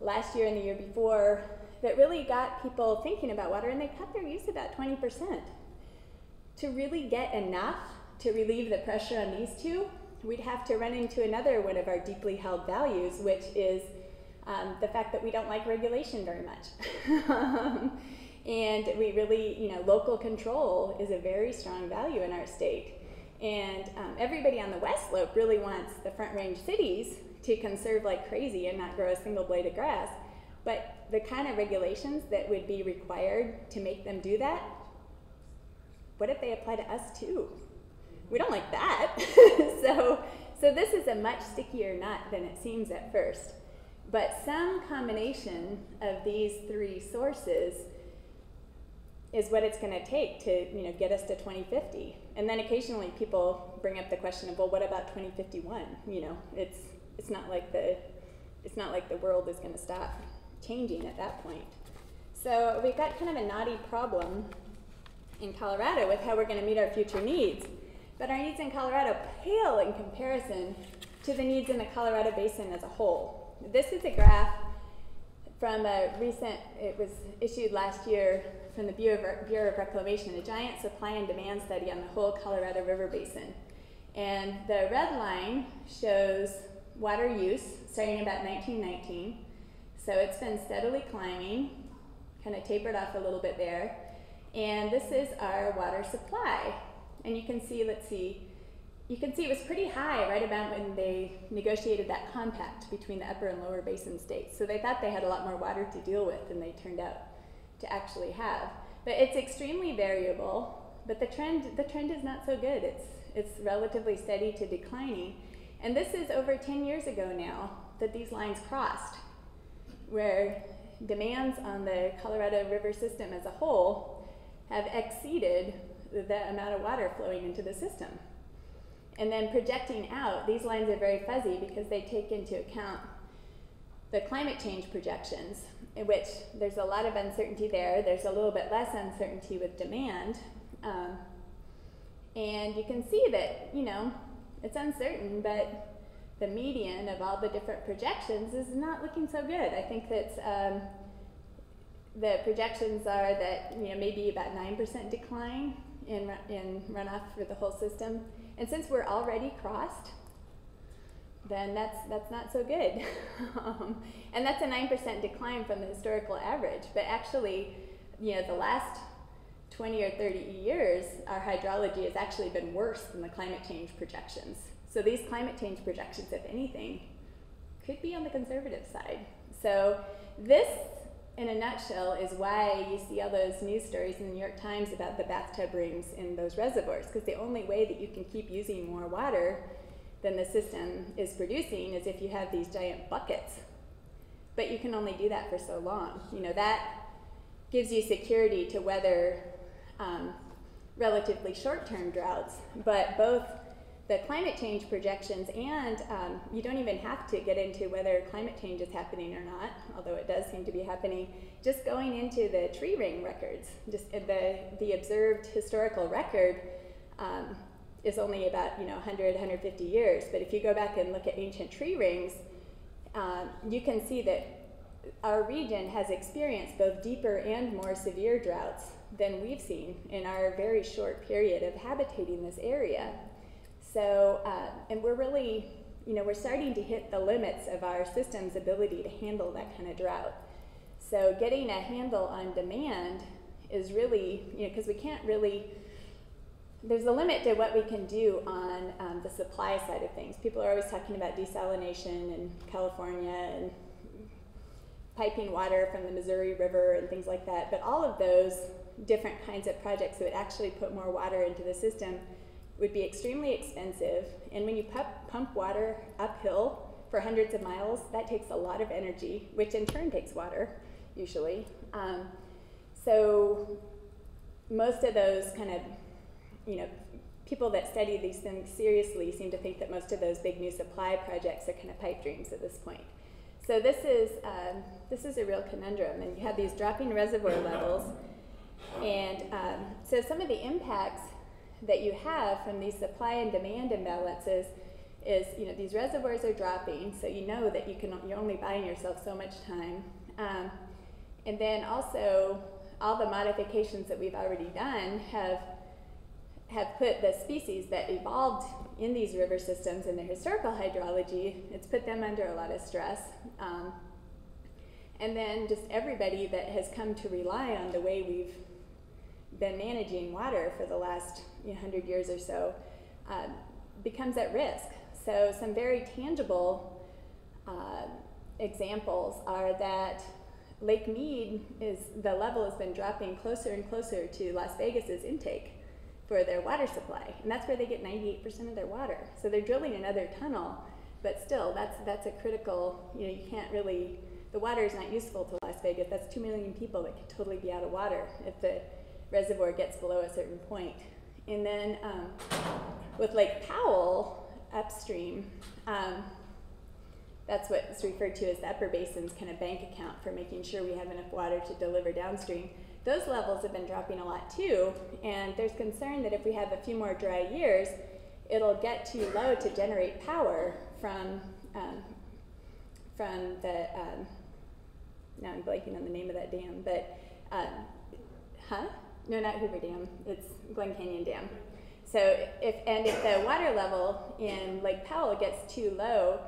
last year and the year before that really got people thinking about water and they cut their use about 20% to really get enough to relieve the pressure on these two, we'd have to run into another one of our deeply held values, which is um, the fact that we don't like regulation very much. and we really, you know, local control is a very strong value in our state. And um, everybody on the West Slope really wants the Front Range cities to conserve like crazy and not grow a single blade of grass. But the kind of regulations that would be required to make them do that what if they apply to us too? We don't like that. so, so this is a much stickier nut than it seems at first. But some combination of these three sources is what it's going to take to you know get us to 2050. And then occasionally people bring up the question of well, what about 2051? You know, it's it's not like the it's not like the world is going to stop changing at that point. So we've got kind of a knotty problem in Colorado with how we're going to meet our future needs. But our needs in Colorado pale in comparison to the needs in the Colorado Basin as a whole. This is a graph from a recent, it was issued last year from the Bureau of, Bureau of Reclamation, a giant supply and demand study on the whole Colorado River Basin. And the red line shows water use starting about 1919. So it's been steadily climbing, kind of tapered off a little bit there. And this is our water supply. And you can see, let's see, you can see it was pretty high right about when they negotiated that compact between the upper and lower basin states. So they thought they had a lot more water to deal with than they turned out to actually have. But it's extremely variable, but the trend the trend is not so good. It's it's relatively steady to declining. And this is over 10 years ago now that these lines crossed, where demands on the Colorado River system as a whole have exceeded the amount of water flowing into the system. And then projecting out, these lines are very fuzzy because they take into account the climate change projections, in which there's a lot of uncertainty there. There's a little bit less uncertainty with demand. Um, and you can see that, you know, it's uncertain, but the median of all the different projections is not looking so good. I think that um, the projections are that, you know, maybe about 9% decline in, in runoff for the whole system. And since we're already crossed, then that's, that's not so good. um, and that's a 9% decline from the historical average. But actually, you know, the last 20 or 30 years, our hydrology has actually been worse than the climate change projections. So these climate change projections, if anything, could be on the conservative side. So this in a nutshell, is why you see all those news stories in the New York Times about the bathtub rings in those reservoirs. Because the only way that you can keep using more water than the system is producing is if you have these giant buckets. But you can only do that for so long. You know, that gives you security to weather um, relatively short term droughts, but both the climate change projections, and um, you don't even have to get into whether climate change is happening or not, although it does seem to be happening. Just going into the tree ring records, just the the observed historical record um, is only about you know 100, 150 years. But if you go back and look at ancient tree rings, um, you can see that our region has experienced both deeper and more severe droughts than we've seen in our very short period of habitating this area. So, uh, and we're really, you know, we're starting to hit the limits of our system's ability to handle that kind of drought. So, getting a handle on demand is really, you know, because we can't really, there's a limit to what we can do on um, the supply side of things. People are always talking about desalination in California and piping water from the Missouri River and things like that. But all of those different kinds of projects that would actually put more water into the system would be extremely expensive. And when you pump, water uphill for hundreds of miles, that takes a lot of energy, which in turn takes water, usually. Um, so most of those kind of, you know, people that study these things seriously seem to think that most of those big new supply projects are kind of pipe dreams at this point. So this is um, this is a real conundrum, and you have these dropping reservoir levels, and um, so some of the impacts that you have from these supply and demand imbalances is you know these reservoirs are dropping, so you know that you can you're only buying yourself so much time, um, and then also all the modifications that we've already done have have put the species that evolved in these river systems in their historical hydrology, it's put them under a lot of stress. Um, and then just everybody that has come to rely on the way we've been managing water for the last you know, 100 years or so um, becomes at risk. So, some very tangible uh, examples are that Lake Mead is the level has been dropping closer and closer to Las Vegas's intake for their water supply, and that's where they get 98% of their water. So they're drilling another tunnel, but still, that's that's a critical. You know, you can't really. The water is not useful to Las Vegas. That's two million people that could totally be out of water if the reservoir gets below a certain point. And then um, with Lake Powell upstream, um, that's what's referred to as the upper basin's kind of bank account for making sure we have enough water to deliver downstream. Those levels have been dropping a lot too, and there's concern that if we have a few more dry years, it'll get too low to generate power from um, from the um, now I'm blanking on the name of that dam, but um, huh? No, not Hoover Dam. It's Glen Canyon Dam. So if and if the water level in Lake Powell gets too low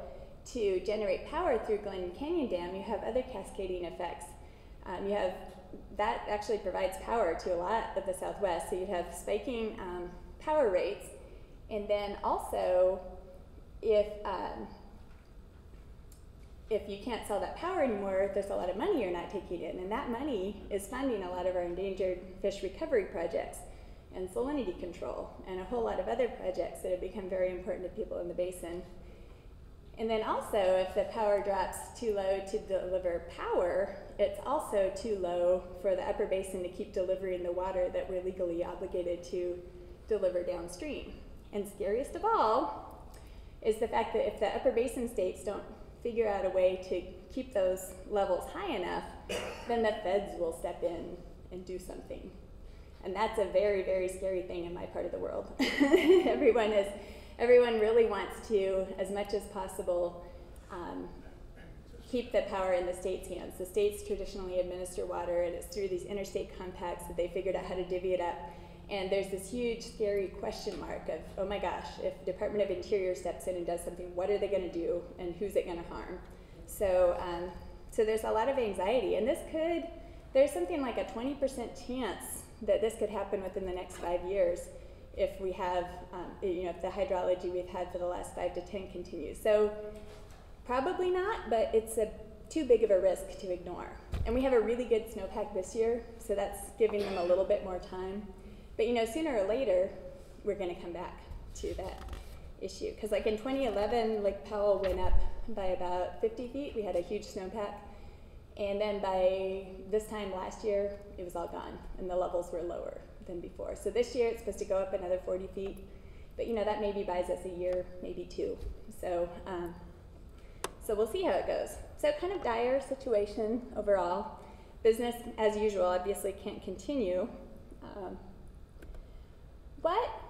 to generate power through Glen Canyon Dam, you have other cascading effects. Um, you have that actually provides power to a lot of the Southwest. So you'd have spiking um, power rates, and then also if um, if you can't sell that power anymore, there's a lot of money you're not taking in, and that money is funding a lot of our endangered fish recovery projects and salinity control and a whole lot of other projects that have become very important to people in the basin. And then also, if the power drops too low to deliver power, it's also too low for the upper basin to keep delivering the water that we're legally obligated to deliver downstream. And scariest of all is the fact that if the upper basin states don't figure out a way to keep those levels high enough, then the feds will step in and do something. And that's a very, very scary thing in my part of the world. everyone is, everyone really wants to, as much as possible, um, keep the power in the state's hands. The states traditionally administer water, and it's through these interstate compacts that they figured out how to divvy it up. And there's this huge, scary question mark of, oh my gosh, if the Department of Interior steps in and does something, what are they going to do, and who's it going to harm? So, um, so there's a lot of anxiety, and this could, there's something like a 20% chance that this could happen within the next five years if we have, um, you know, if the hydrology we've had for the last five to 10 continues. So probably not, but it's a too big of a risk to ignore. And we have a really good snowpack this year, so that's giving them a little bit more time. But you know, sooner or later, we're going to come back to that issue. Because like in 2011, Lake Powell went up by about 50 feet. We had a huge snowpack. And then by this time last year, it was all gone, and the levels were lower than before. So this year, it's supposed to go up another 40 feet. But you know, that maybe buys us a year, maybe two. So, um, so we'll see how it goes. So kind of dire situation overall. Business as usual obviously can't continue. Um, but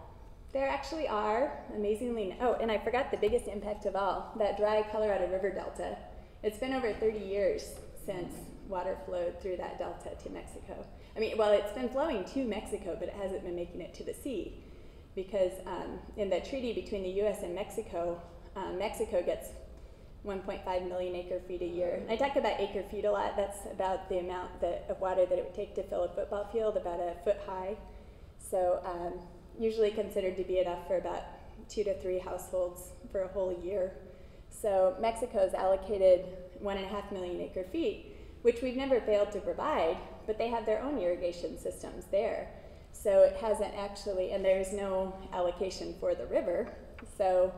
there actually are, amazingly, oh, and I forgot the biggest impact of all that dry Colorado River Delta. It's been over 30 years since water flowed through that delta to Mexico. I mean, well, it's been flowing to Mexico, but it hasn't been making it to the sea. Because um, in the treaty between the US and Mexico, um, Mexico gets 1.5 million acre feet a year. I talk about acre feet a lot. That's about the amount that, of water that it would take to fill a football field, about a foot high. So um, usually considered to be enough for about two to three households for a whole year. So Mexico's allocated one and a half million acre feet, which we've never failed to provide, but they have their own irrigation systems there. So it hasn't actually, and there's no allocation for the river. So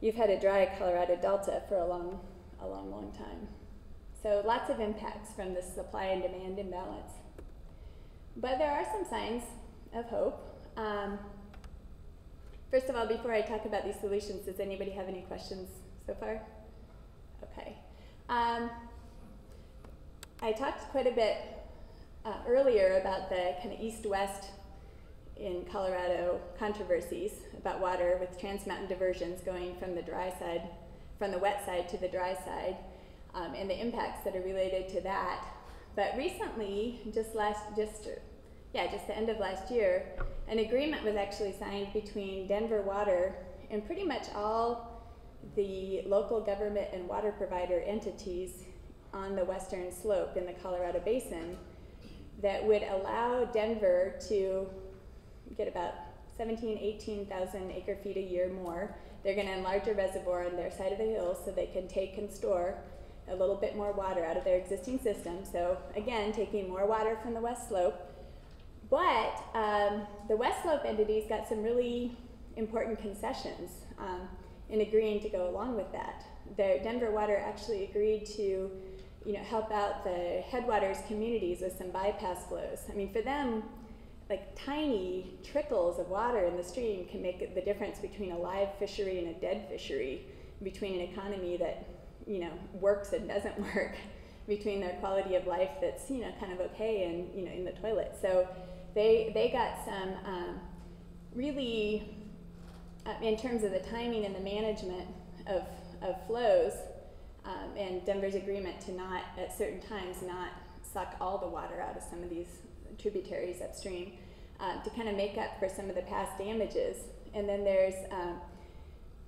you've had a dry Colorado Delta for a long, a long, long time. So lots of impacts from this supply and demand imbalance. But there are some signs of hope. Um, first of all, before I talk about these solutions, does anybody have any questions so far? Okay. Um, I talked quite a bit uh, earlier about the kind of east-west in Colorado controversies about water with Trans Mountain diversions going from the dry side, from the wet side to the dry side, um, and the impacts that are related to that. But recently, just last, just yeah, just the end of last year, an agreement was actually signed between Denver Water and pretty much all the local government and water provider entities on the western slope in the Colorado Basin that would allow Denver to get about 17, 18,000 acre feet a year more. They're going to enlarge a reservoir on their side of the hill so they can take and store a little bit more water out of their existing system. So again, taking more water from the west slope. But um, the west slope entities got some really important concessions um, in agreeing to go along with that. The Denver Water actually agreed to you know, help out the headwaters communities with some bypass flows. I mean, for them, like tiny trickles of water in the stream can make the difference between a live fishery and a dead fishery, between an economy that, you know, works and doesn't work, between their quality of life that's, you know, kind of okay and, you know, in the toilet. So they, they got some um, really, uh, in terms of the timing and the management of, of flows, um, and Denver's agreement to not, at certain times, not suck all the water out of some of these tributaries upstream uh, to kind of make up for some of the past damages. And then there's um,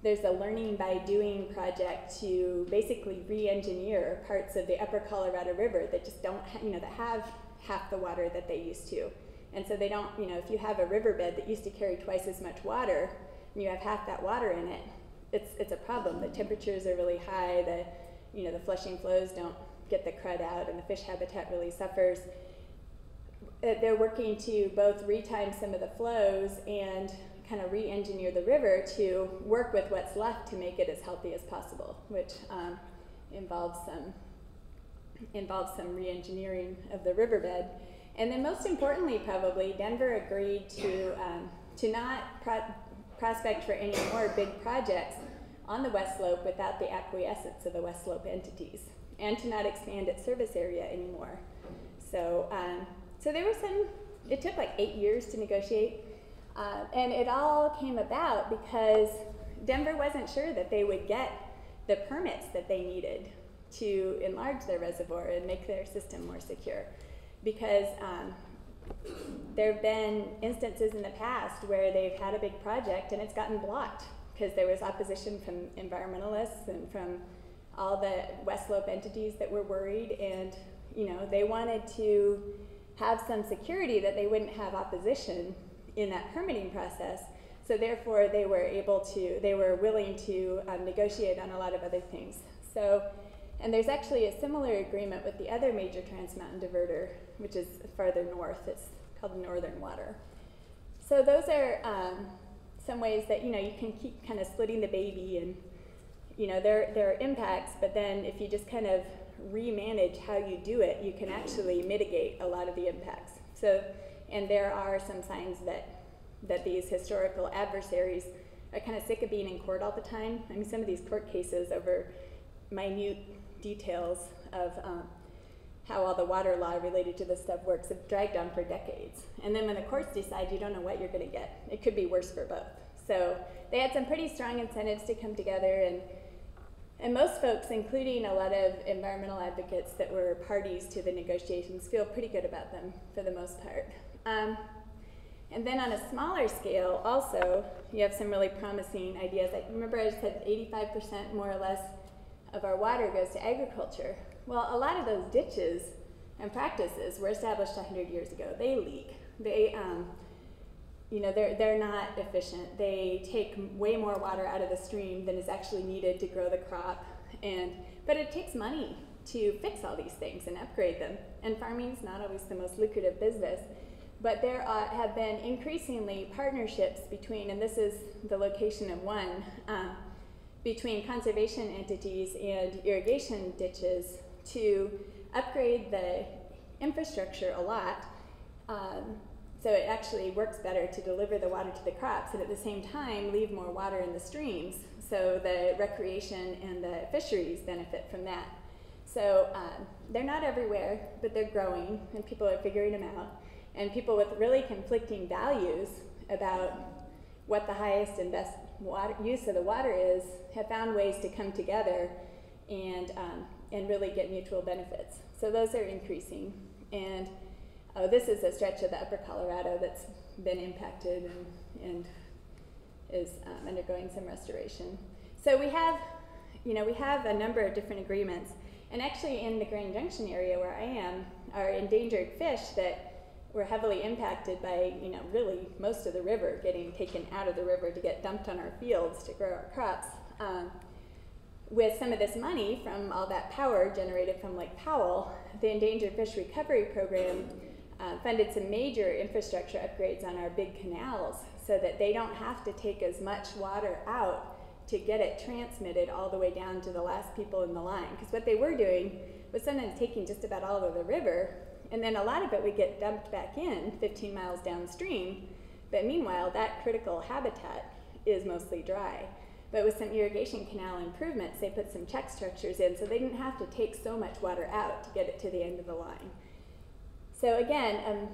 there's a learning by doing project to basically re-engineer parts of the upper Colorado River that just don't, you know, that have half the water that they used to. And so they don't, you know, if you have a riverbed that used to carry twice as much water, and you have half that water in it, it's, it's a problem. The temperatures are really high, the, you know, the flushing flows don't get the crud out, and the fish habitat really suffers. Uh, They're working to both retime some of the flows and kind of re-engineer the river to work with what's left to make it as healthy as possible, which um, involves some involves some re-engineering of the riverbed. And then most importantly, probably, Denver agreed to um, to not pro- prospect for any more big projects on the West Slope without the acquiescence of the West Slope entities, and to not expand its service area anymore. So, um, so there was some. It took like eight years to negotiate, uh, and it all came about because Denver wasn't sure that they would get the permits that they needed to enlarge their reservoir and make their system more secure. Because um, there have been instances in the past where they've had a big project and it's gotten blocked because there was opposition from environmentalists and from all the West Slope entities that were worried and you know they wanted to have some security that they wouldn't have opposition in that permitting process. So therefore, they were able to, they were willing to um, negotiate on a lot of other things. So, and there's actually a similar agreement with the other major Trans Mountain diverter, which is farther north. It's called Northern Water. So those are um, some ways that you know you can keep kind of splitting the baby, and you know there there are impacts, but then if you just kind of remanage how you do it, you can actually mitigate a lot of the impacts. So and there are some signs that that these historical adversaries are kind of sick of being in court all the time. I mean, some of these court cases over minute details of um, how all the water law related to this stuff works have dragged on for decades. And then when the courts decide, you don't know what you're going to get. It could be worse for both. So they had some pretty strong incentives to come together and and most folks, including a lot of environmental advocates that were parties to the negotiations, feel pretty good about them for the most part. Um, and then on a smaller scale, also, you have some really promising ideas. I remember, I said 85% more or less of our water goes to agriculture. Well, a lot of those ditches and practices were established 100 years ago. They leak. They, um, you know, they're, they're not efficient. They take way more water out of the stream than is actually needed to grow the crop. And, but it takes money to fix all these things and upgrade them. And farming is not always the most lucrative business. But there have been increasingly partnerships between, and this is the location of one, um, between conservation entities and irrigation ditches to upgrade the infrastructure a lot. Um, so it actually works better to deliver the water to the crops and at the same time leave more water in the streams so the recreation and the fisheries benefit from that. So um, they're not everywhere, but they're growing and people are figuring them out and people with really conflicting values about what the highest and best water, use of the water is have found ways to come together and, um, and really get mutual benefits. So those are increasing. And oh, this is a stretch of the upper Colorado that's been impacted and, and is um, undergoing some restoration. So we have, you know, we have a number of different agreements. And actually in the Grand Junction area where I am are endangered fish that we're heavily impacted by, you know, really most of the river getting taken out of the river to get dumped on our fields to grow our crops. Um, with some of this money from all that power generated from Lake Powell, the Endangered Fish Recovery Program uh, funded some major infrastructure upgrades on our big canals so that they don't have to take as much water out to get it transmitted all the way down to the last people in the line. Because what they were doing was sometimes taking just about all of the river, and then a lot of it would get dumped back in 15 miles downstream. But meanwhile, that critical habitat is mostly dry. But with some irrigation canal improvements, they put some check structures in so they didn't have to take so much water out to get it to the end of the line. So again, um,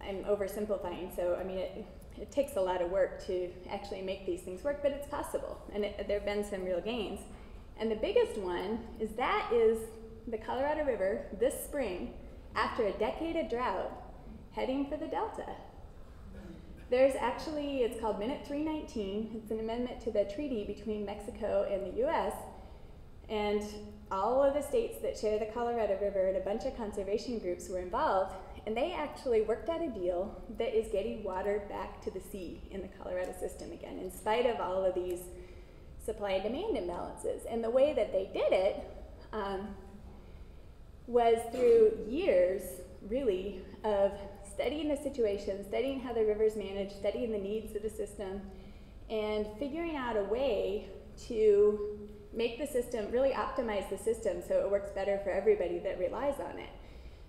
I'm oversimplifying. So I mean, it, it takes a lot of work to actually make these things work, but it's possible, and it, there have been some real gains. And the biggest one is that is the Colorado River this spring, after a decade of drought, heading for the Delta. There's actually, it's called Minute 319. It's an amendment to the treaty between Mexico and the US. And all of the states that share the Colorado River and a bunch of conservation groups were involved. And they actually worked out a deal that is getting water back to the sea in the Colorado system again, in spite of all of these supply and demand imbalances. And the way that they did it um, was through years, really, of studying the situation, studying how the rivers manage, studying the needs of the system, and figuring out a way to make the system, really optimize the system so it works better for everybody that relies on it.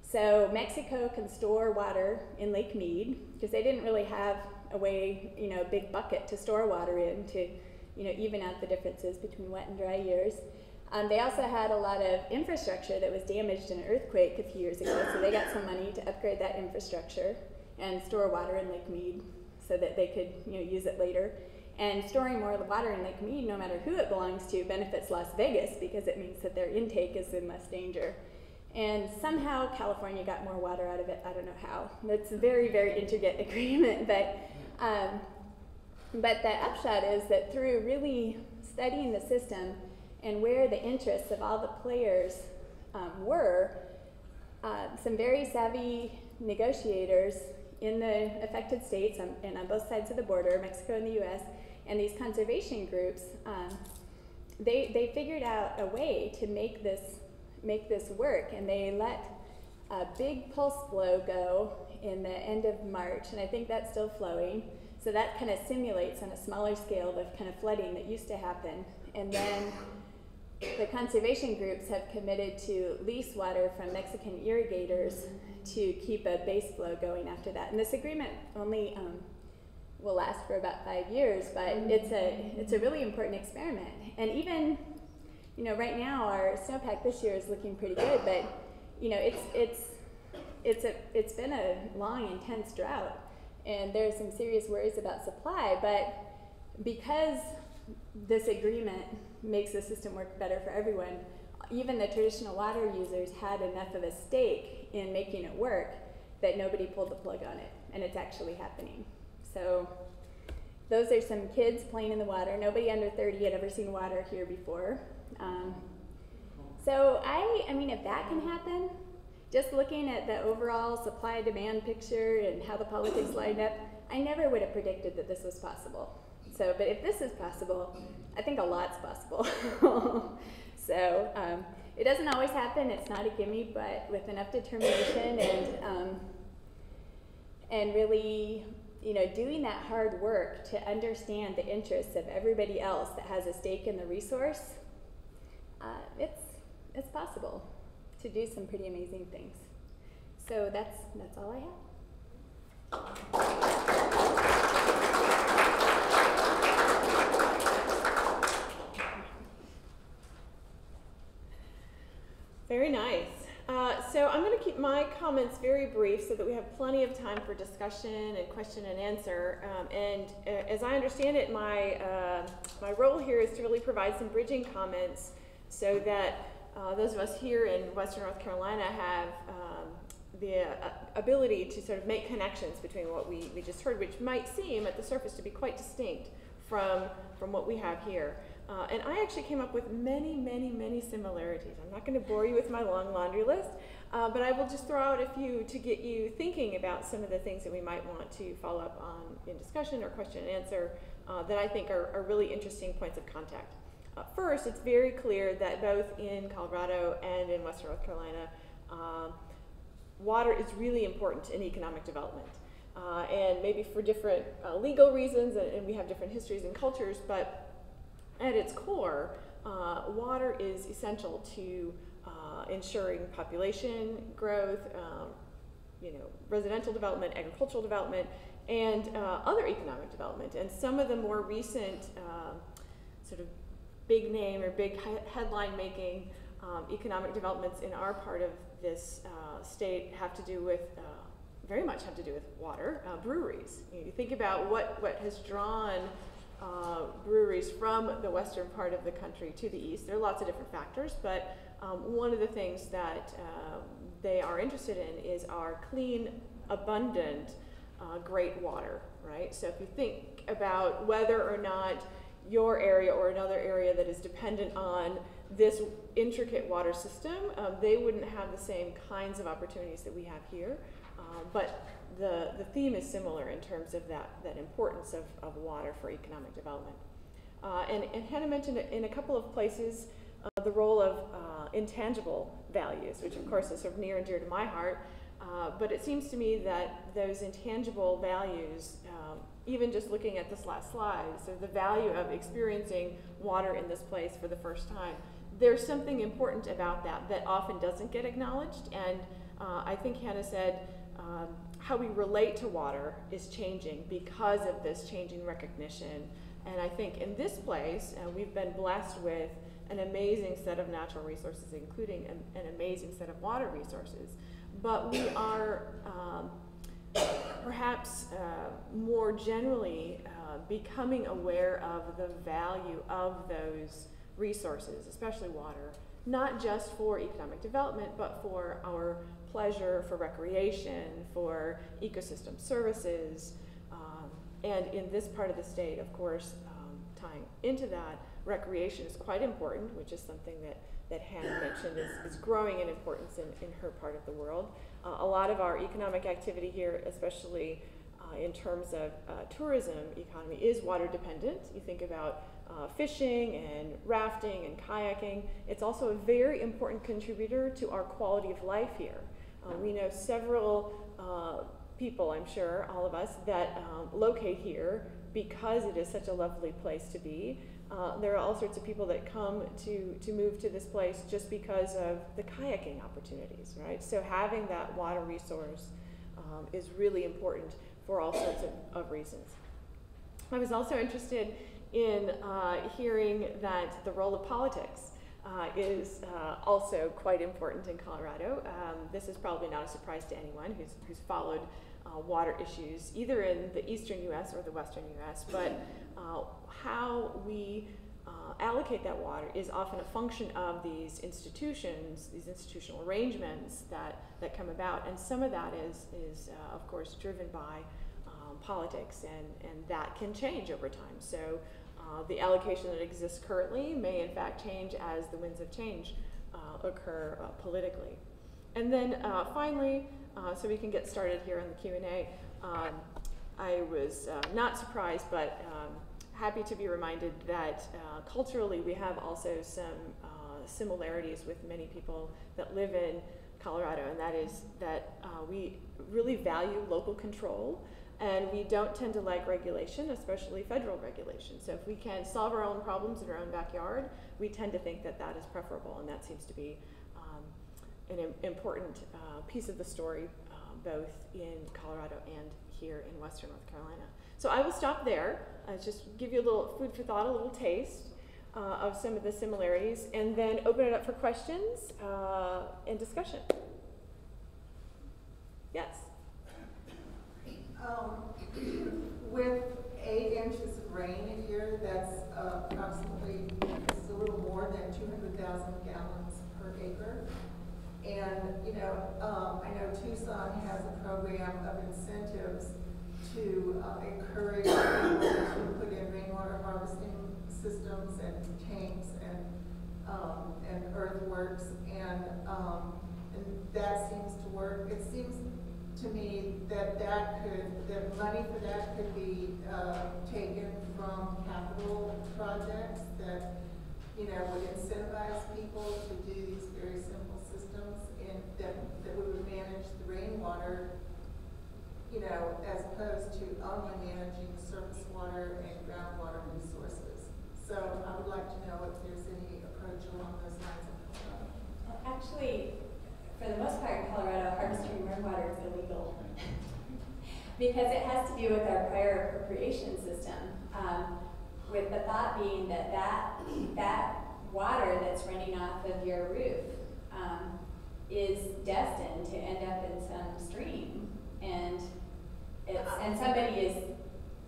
So Mexico can store water in Lake Mead because they didn't really have a way, you know, a big bucket to store water in to, you know, even out the differences between wet and dry years. Um, they also had a lot of infrastructure that was damaged in an earthquake a few years ago, so they got some money to upgrade that infrastructure and store water in Lake Mead so that they could you know, use it later. And storing more water in Lake Mead, no matter who it belongs to, benefits Las Vegas because it means that their intake is in less danger. And somehow California got more water out of it. I don't know how. That's a very, very intricate agreement. But, um, but the upshot is that through really studying the system, and where the interests of all the players um, were, uh, some very savvy negotiators in the affected states and on both sides of the border, Mexico and the US, and these conservation groups, um, they, they figured out a way to make this, make this work, and they let a big pulse flow go in the end of March, and I think that's still flowing. So that kind of simulates on a smaller scale the kind of flooding that used to happen. And then the conservation groups have committed to lease water from Mexican irrigators to keep a base flow going after that. And this agreement only um, will last for about five years, but it's a it's a really important experiment. And even you know right now our snowpack this year is looking pretty good, but you know it's it's it's a it's been a long intense drought, and there's some serious worries about supply. But because this agreement makes the system work better for everyone. Even the traditional water users had enough of a stake in making it work that nobody pulled the plug on it, and it's actually happening. So those are some kids playing in the water. Nobody under 30 had ever seen water here before. Um, so I, I mean, if that can happen, just looking at the overall supply demand picture and how the politics lined up, I never would have predicted that this was possible. So, but if this is possible, I think a lot's possible. so um, it doesn't always happen. It's not a gimme, but with enough determination and um, and really, you know, doing that hard work to understand the interests of everybody else that has a stake in the resource, uh, it's it's possible to do some pretty amazing things. So that's that's all I have. Very nice. Uh, so I'm going to keep my comments very brief so that we have plenty of time for discussion and question and answer. Um, and uh, as I understand it, my, uh, my role here is to really provide some bridging comments so that uh, those of us here in Western North Carolina have um, the uh, ability to sort of make connections between what we, we just heard, which might seem at the surface to be quite distinct from, from what we have here. Uh, and I actually came up with many, many, many similarities. I'm not going to bore you with my long laundry list, uh, but I will just throw out a few to get you thinking about some of the things that we might want to follow up on in discussion or question and answer uh, that I think are, are, really interesting points of contact. Uh, first, it's very clear that both in Colorado and in Western North Carolina, um, water is really important in economic development. Uh, and maybe for different uh, legal reasons, and, and we have different histories and cultures, but at its core, uh, water is essential to uh, ensuring population growth, um, you know, residential development, agricultural development, and uh, other economic development. And some of the more recent um, sort of big name or big he- headline making um, economic developments in our part of this uh, state have to do with, uh, very much have to do with water, uh, breweries. You, know, you think about what, what has drawn uh, breweries from the western part of the country to the east. There are lots of different factors, but um, one of the things that um, they are interested in is our clean, abundant, uh, great water, right? So if you think about whether or not your area or another area that is dependent on this intricate water system, um, they wouldn't have the same kinds of opportunities that we have here. Uh, but the, the theme is similar in terms of that, that importance of, of water for economic development. Uh, and, and Hannah mentioned in a couple of places uh, the role of uh, intangible values, which of course is sort of near and dear to my heart. Uh, but it seems to me that those intangible values, um, even just looking at this last slide, so the value of experiencing water in this place for the first time, there's something important about that that often doesn't get acknowledged. And uh, I think Hannah said um, how we relate to water is changing because of this changing recognition. And I think in this place, uh, we've been blessed with an amazing set of natural resources, including an, an amazing set of water resources. But we are um, perhaps uh, more generally uh, becoming aware of the value of those resources, especially water, not just for economic development, but for our pleasure, for recreation, for ecosystem services. Um, and in this part of the state, of course, um, tying into that, recreation is quite important, which is something that, that Hannah mentioned is, is growing in importance in, in her part of the world. Uh, a lot of our economic activity here, especially uh, in terms of uh, tourism economy, is water dependent. You think about uh, fishing and rafting and kayaking. It's also a very important contributor to our quality of life here. Uh, we know several uh, people, I'm sure, all of us, that um, locate here because it is such a lovely place to be. Uh, there are all sorts of people that come to, to move to this place just because of the kayaking opportunities, right? So having that water resource um, is really important for all sorts of, of reasons. I was also interested in uh, hearing that the role of politics uh, is uh, also quite important in Colorado. Um, this is probably not a surprise to anyone who's, who's followed uh, water issues either in the eastern US or the western US, but uh, how we uh, allocate that water is often a function of these institutions, these institutional arrangements that, that come about. And some of that is, is uh, of course, driven by um, politics, and, and that can change over time. So uh, the allocation that exists currently may, in fact, change as the winds of change uh, occur uh, politically. And then finally, so we can get started here on the Q&A, um, I was not surprised, but um, happy to be reminded that uh, culturally we have also some uh, similarities with many people that live in Colorado, and that is that uh, we really value local control and we don't tend to like regulation, especially federal regulation. So if we can solve our own problems in our own backyard, we tend to think that that is preferable, and that seems to be um, an important uh, piece of the story, uh, both in Colorado and here in Western North Carolina. So I will stop there, just give you a little food for thought, a little taste uh, of some of the similarities, and then open it up for questions uh, and discussion. Yes? Um, with eight inches of rain a year, that's uh, approximately, it's a little more than 200,000 gallons per acre. And, you know, um, I know Tucson has a program of incentives to uh, encourage people to put in rainwater harvesting systems and tanks and um, and earthworks, and um, and that seems to work. It seems to me that that could that money for that could be uh, taken from capital projects that you know would incentivize people to do these very simple systems and that that we would manage the rainwater you know, as opposed to only managing surface water and groundwater resources. So I would like to know if there's any approach along those lines actually, for the most part in Colorado, harvesting rainwater is illegal. Because it has to do with our prior appropriation system. Um, with the thought being that that, that water that's running off of your roof, um, is destined to end up in some stream. And it's, and somebody is,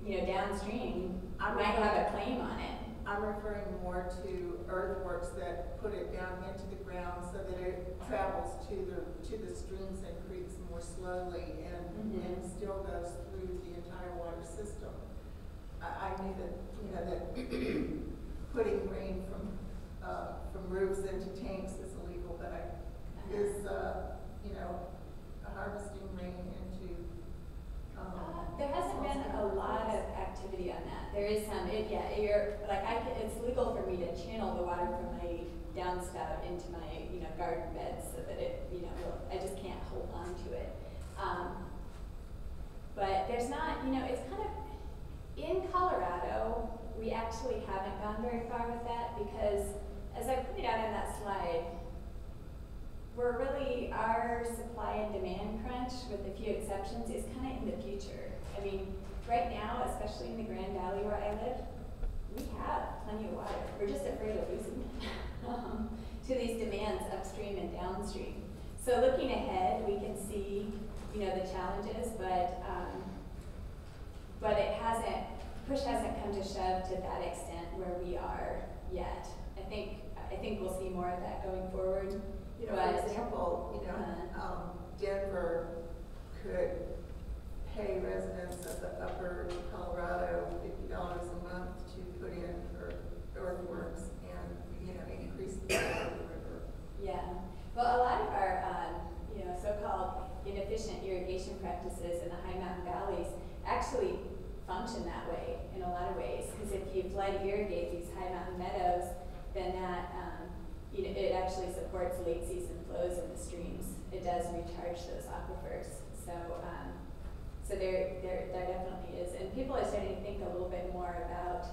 you know, downstream I'm might have a claim on it. I'm referring more to earthworks that put it down into the ground so that it travels to the, to the streams and creeks more slowly and, Mhm. and still goes through the entire water system. I, I knew that, you know, that putting rain from, uh, from roofs into tanks is illegal, but I, is, uh, you know, harvesting rain into, um. Uh, There hasn't been a lot of activity on that. There is some, it, yeah, you're, like, I, it's legal for me to channel the water from my downspout into my, you know, garden beds so that it, you know, I just can't hold on to it. Um, but there's not, you know, it's kind of, in Colorado, we actually haven't gone very far with that because, as I pointed out in that slide, we're really, our supply and demand crunch, with a few exceptions, is kind of in the future. I mean, right now, especially in the Grand Valley where I live, we have plenty of water. We're just afraid of losing it um, to these demands upstream and downstream. So looking ahead, we can see, you know, the challenges, but, um, but it hasn't, push hasn't come to shove to that extent where we are yet. I think, I think we'll see more of that going forward. You know, But, for example, you know, uh, um, Denver could pay residents of the upper Colorado fifty dollars a month to put in earth, earthworks and, you know, increase the flow of the river. Yeah, well, a lot of our, um, you know, so-called inefficient irrigation practices in the high mountain valleys actually function that way in a lot of ways. Because if you flood irrigate these high mountain meadows, then that, um, you know, it actually supports late season flows in the streams. It does recharge those aquifers. So, um, so there, there, there definitely is. And people are starting to think a little bit more about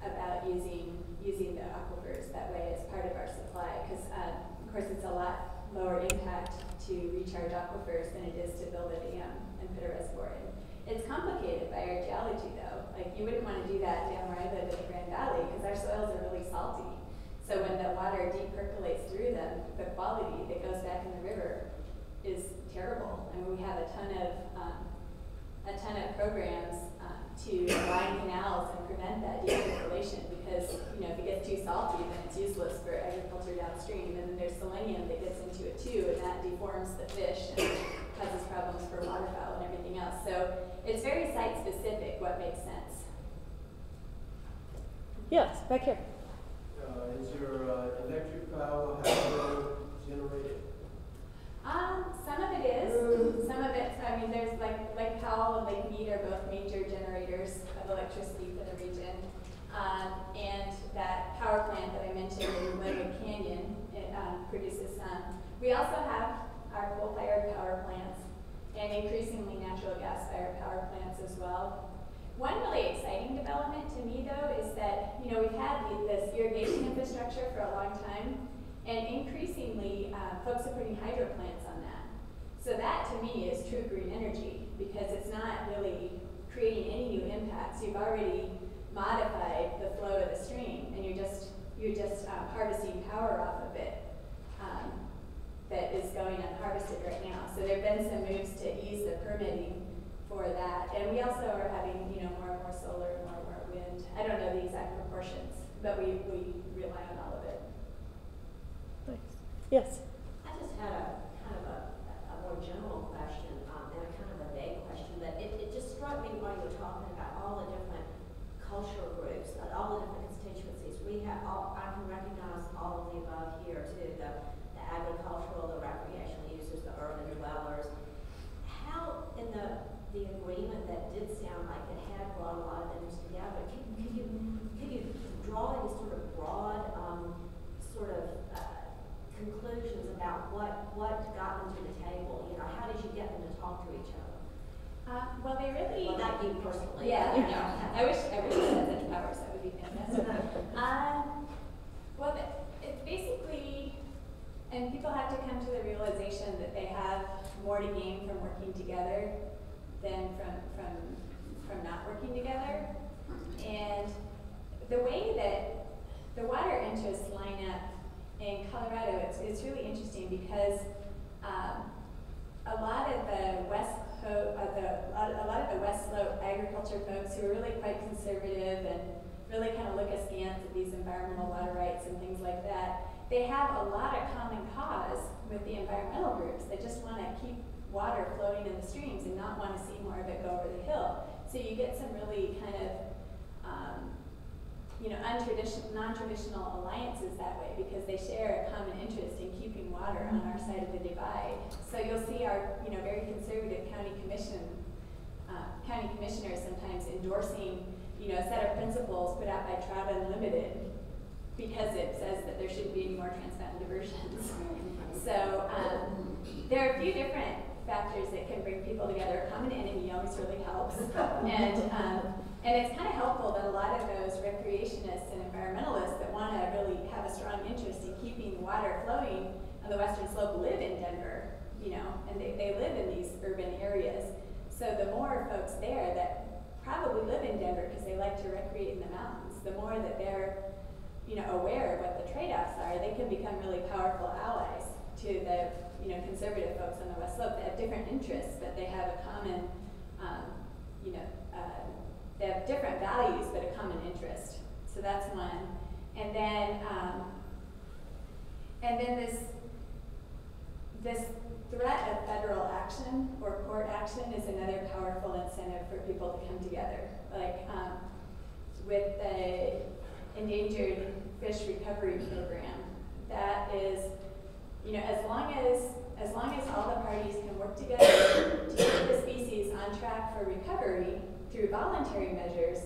about using using the aquifers that way as part of our supply because um, of course it's a lot lower impact to recharge aquifers than it is to build a dam and put a reservoir in. It's complicated by our geology though. Like you wouldn't want to do that down where I live in the Grand Valley because our soils are really salty. So when the water deep percolates through them, the quality that goes back in the river is terrible. I mean, we have a ton of um, a ton of programs to line canals and prevent that deep percolation because, you know, if it gets too salty, then it's useless for agriculture downstream. And then there's selenium that gets into it too, and that deforms the fish and causes problems for waterfowl and everything else. So it's very site specific what makes sense. Yes, back here. Uh, is your, uh, electric power hydro generated? Um, some of it is, some of it, I mean, there's like, Lake Powell and Lake Mead are both major generators of electricity for the region. Um, and that power plant that I mentioned in Glenwood Canyon, it, um, produces some. We also have our coal-fired power plants and increasingly natural gas-fired power plants as well. One really exciting development to me though is that, you know, we've had this irrigation infrastructure for a long time and increasingly, uh, folks are putting hydro plants on that. So that to me is true green energy because it's not really creating any new impacts. You've already modified the flow of the stream and you're just, you're just um, harvesting power off of it um, that is going unharvested right now. So there have been some moves to ease the permitting for that. And we also are having, you know, more and more solar and more and more wind. I don't know the exact proportions, but we, we rely on all of it. Thanks. Yes. I just had a kind of a, a more general question, um, and a kind of a vague question, but it, it just struck me while you were talking about all the different cultural groups, all the different constituencies. We have all, I can recognize all of the above here too, the, the agricultural, the recreational users, the urban dwellers. How, in the, the agreement that did sound like it had brought a lot of interest together, can, could you, could you draw any sort of broad, um, sort of, uh, conclusions about what, what got them to the table? You know, how did you get them to talk to each other? Uh, well, they really. Well, not you personally. Yeah, I you know. I wish, I wish I had such powers, that would be fantastic. Um, well, it's basically, and people have to come to the realization that they have more to gain from working together than from, from, from not working together. And the way that the water interests line up in Colorado, it's, it's really interesting because um, a lot of the West Coast, uh, the, a lot- a lot of the West Slope agriculture folks who are really quite conservative and really kind of look askance at these environmental water rights and things like that, they have a lot of common cause with the environmental groups. They just want to keep water flowing in the streams and not want to see more of it go over the hill. So you get some really kind of um, you know, non-traditional alliances that way because they share a common interest in keeping water on our side of the divide. So you'll see our, you know, very conservative county commission, uh, county commissioners sometimes endorsing, you know, a set of principles put out by Trout Unlimited because it says that there shouldn't be any more trans mountain diversions. So um, there are a few different factors that can bring people together. A common enemy always really helps, and um, and it's kind of helpful that a lot of those recreationists and environmentalists that want to really have a strong interest in keeping water flowing on the western slope live in Denver, you know, and they, they live in these urban areas. So the more folks there that probably live in Denver because they like to recreate in the mountains, the more that they're you know, aware of what the trade-offs are, they can become really powerful allies to the, you know, conservative folks on the West Slope that have different interests, but they have a common, um, you know, uh, they have different values, but a common interest. So that's one. And then, um, and then this, this threat of federal action or court action is another powerful incentive for people to come together. Like, um, with the endangered fish recovery program. That is, you know, as long as as long as all the parties can work together to keep the species on track for recovery through voluntary measures,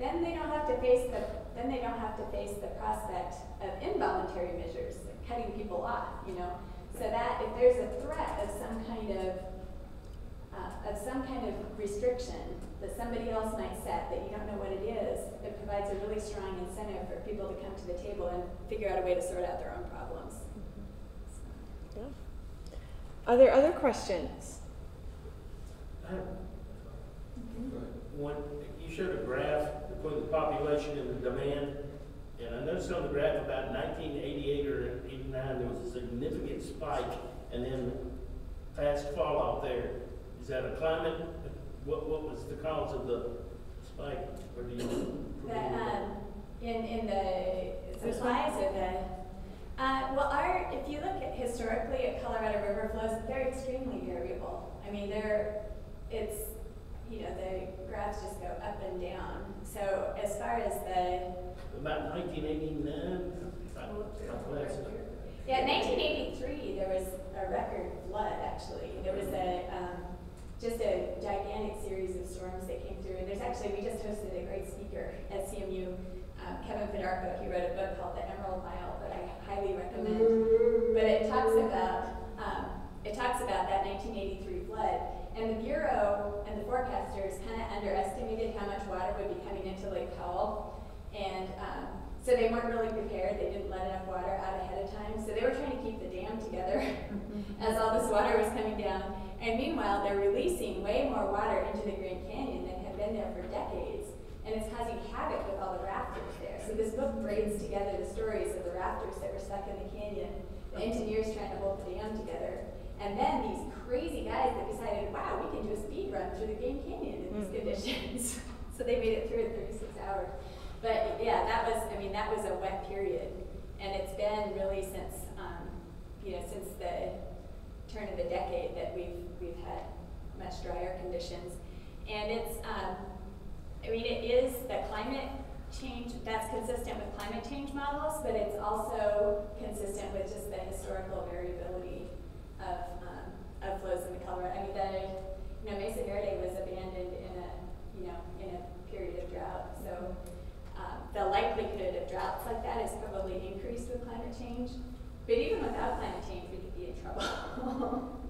then they don't have to face the then they don't have to face the prospect of involuntary measures, like cutting people off, you know. So that if there's a threat of some kind of uh, of some kind of restriction that somebody else might set that you don't know what it is, it provides a really strong incentive for people to come to the table and figure out a way to sort out their own problems. Yeah. Are there other questions? I have One, you showed a graph between the population and the demand, and I noticed on the graph about nineteen eighty-eight or eighty-nine, there was a significant spike, and then fast fall off there. Is that a climate? What, what was the cause of the spike, or do you? That, um, in, in the supplies of the, uh, well, our, if you look at historically at Colorado River flows, they're extremely variable. I mean, they're, it's, you know, the graphs just go up and down. So as far as the, About nineteen eighty-nine? yeah, 1983, there was a record flood, actually. There was a, um, just a gigantic series of storms that came through. And there's actually, we just hosted a great speaker at CMU, um, Kevin Fedarko. He wrote a book called The Emerald Mile that I highly recommend. But it talks about, um, it talks about that 1983 flood. And the Bureau and the forecasters kind of underestimated how much water would be coming into Lake Powell. And um, so they weren't really prepared. They didn't let enough water out ahead of time. So they were trying to keep the dam together as all this water was coming down. And meanwhile, they're releasing way more water into the Grand Canyon than had been there for decades. And it's causing havoc with all the rafters there. So this book braids together the stories of the rafters that were stuck in the canyon, the engineers trying to hold the dam together, and then these crazy guys that decided, wow, we can do a speed run through the Grand Canyon in these conditions. so they made it through in 36 hours. But yeah, that was, I mean, that was a wet period. And it's been really since, um, you know, since the turn of the decade that we've, we've had much drier conditions. And it's, um, I mean, it is the climate change, that's consistent with climate change models, but it's also consistent with just the historical variability of, um, of flows in the Colorado. I mean, the, you know, Mesa Verde was abandoned in a, you know, in a period of drought. So um, the likelihood of droughts like that is probably increased with climate change. But even without climate change, trouble.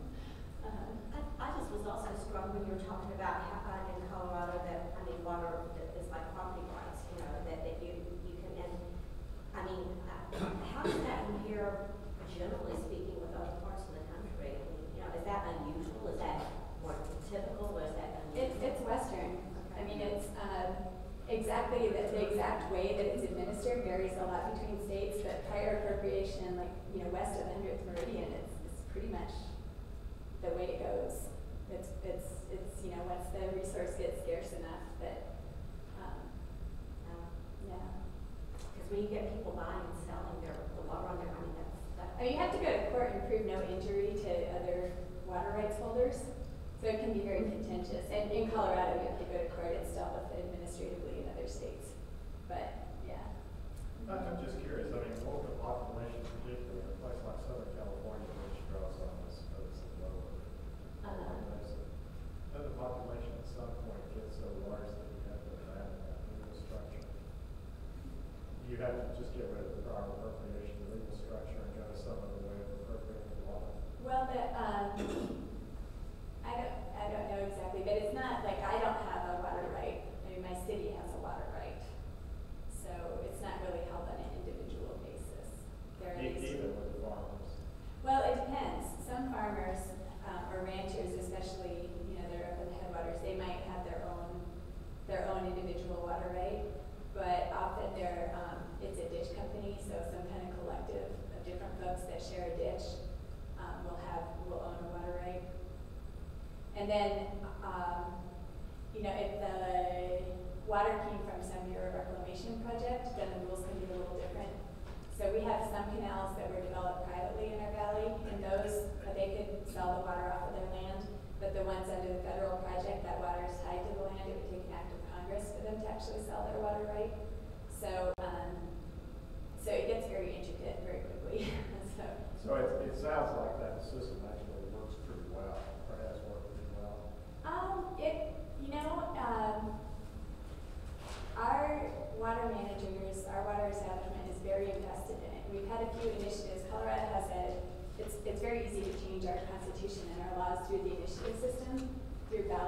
um, I, I, just was also struck when you were talking about how uh, in Colorado that, I mean, water is like property rights, you know, that, that you, you can, and I mean, uh, how does that compare, generally speaking, with other parts of the country? You know, is that unusual? Is that more typical or is that unusual? It's Western. Okay. I mean, it's, um, exactly the, the, exact way that it's administered varies a lot between states, but prior appropriation, like you know, west of the 100th Meridian, pretty much the way it goes. It's, it's, it's, you know, once the resource gets scarce enough that, um, Um, yeah. Cause when you get people buying and selling their, the water on their, I that's, that. I mean, you have to go to court and prove no injury to other water rights holders, so it can be very contentious. And in Colorado, you have to go to court, it's dealt with administratively in other states, but, yeah. I'm just curious, I mean, what the population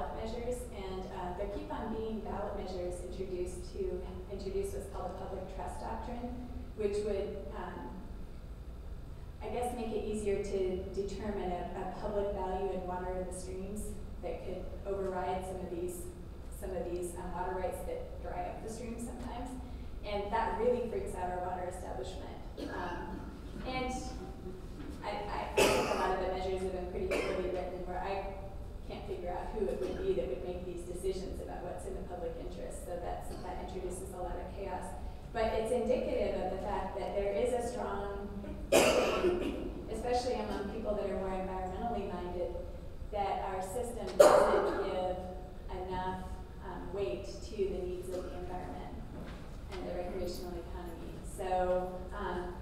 ballot measures, and, uh, there keep on being ballot measures introduced to, introduce what's called the public trust doctrine, which would, um, I guess make it easier to determine a, a public value in water in the streams that could override some of these, some of these um, water rights that dry up the streams sometimes. And that really freaks out our water establishment. Um, and I, I, think a lot of the measures have been pretty poorly written where I can't figure out who it would be that would make these decisions about what's in the public interest. So that's, that introduces a lot of chaos. But it's indicative of the fact that there is a strong especially among people that are more environmentally minded, that our system doesn't give enough um, weight to the needs of the environment and the recreational economy. So um,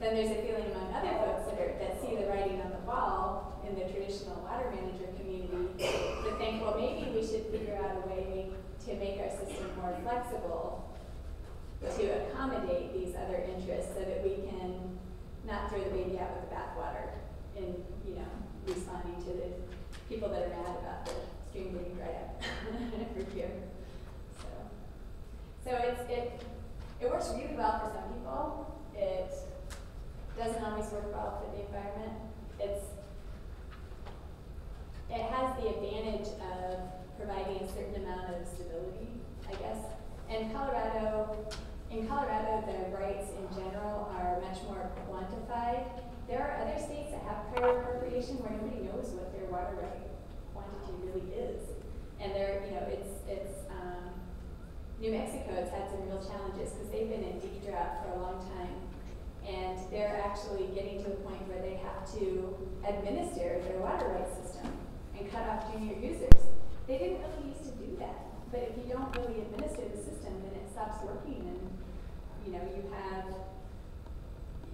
then there's a feeling among other folks that, are, that see the writing on the wall in the traditional water manager community to think, well, maybe we should figure out a way to make our system more flexible to accommodate these other interests so that we can not throw the baby out with the bathwater in, you know, responding to the people that are mad about the stream being dried up every year. So, so it's, it, it works really well for some people. It doesn't always work well for the environment. It's, it has the advantage of providing a certain amount of stability, I guess. And Colorado, in Colorado, the rights in general are much more quantified. There are other states that have prior appropriation where nobody knows what their water right quantity really is. And they're, you know, it's, it's, um, New Mexico has had some real challenges because they've been in deep drought for a long time. And they're actually getting to the point where they have to administer their water rights system and cut off junior users. They didn't really used to do that. But if you don't really administer the system, then it stops working and, you know, you have,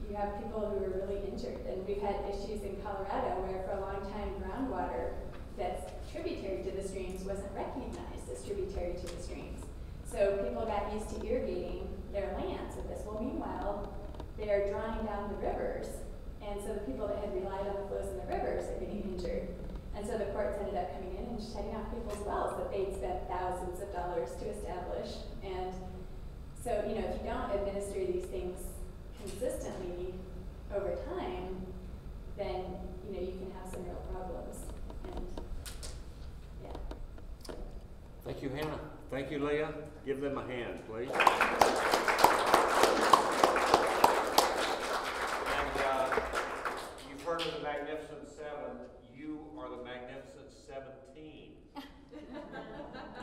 you have people who are really injured. And we've had issues in Colorado where for a long time groundwater that's tributary to the streams wasn't recognized as tributary to the streams. So people got used to irrigating their lands with this. Well, meanwhile, they're drawing down the rivers. And so the people that had relied on the flows in the rivers are getting injured. And so the courts ended up coming in and shutting off people's wells that they'd spent thousands of dollars to establish. And so, you know, if you don't administer these things consistently over time, then, you know, you can have some real problems. And, yeah. Thank you, Hannah. Thank you, Leah. Give them a hand, please. And, uh, you've heard of the Magnificent Seven, you are the Magnificent Seventeen.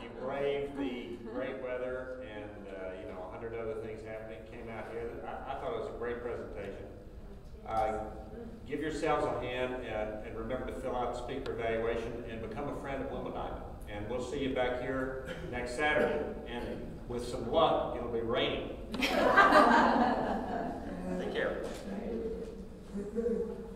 You braved the great weather and, uh, you know, a hundred other things happening, came out here. I, I thought it was a great presentation. Uh, give yourselves a hand and, and remember to fill out the speaker evaluation and become a friend of Wilma Dykeman. And we'll see you back here next Saturday. And with some luck, it'll be raining. Take care.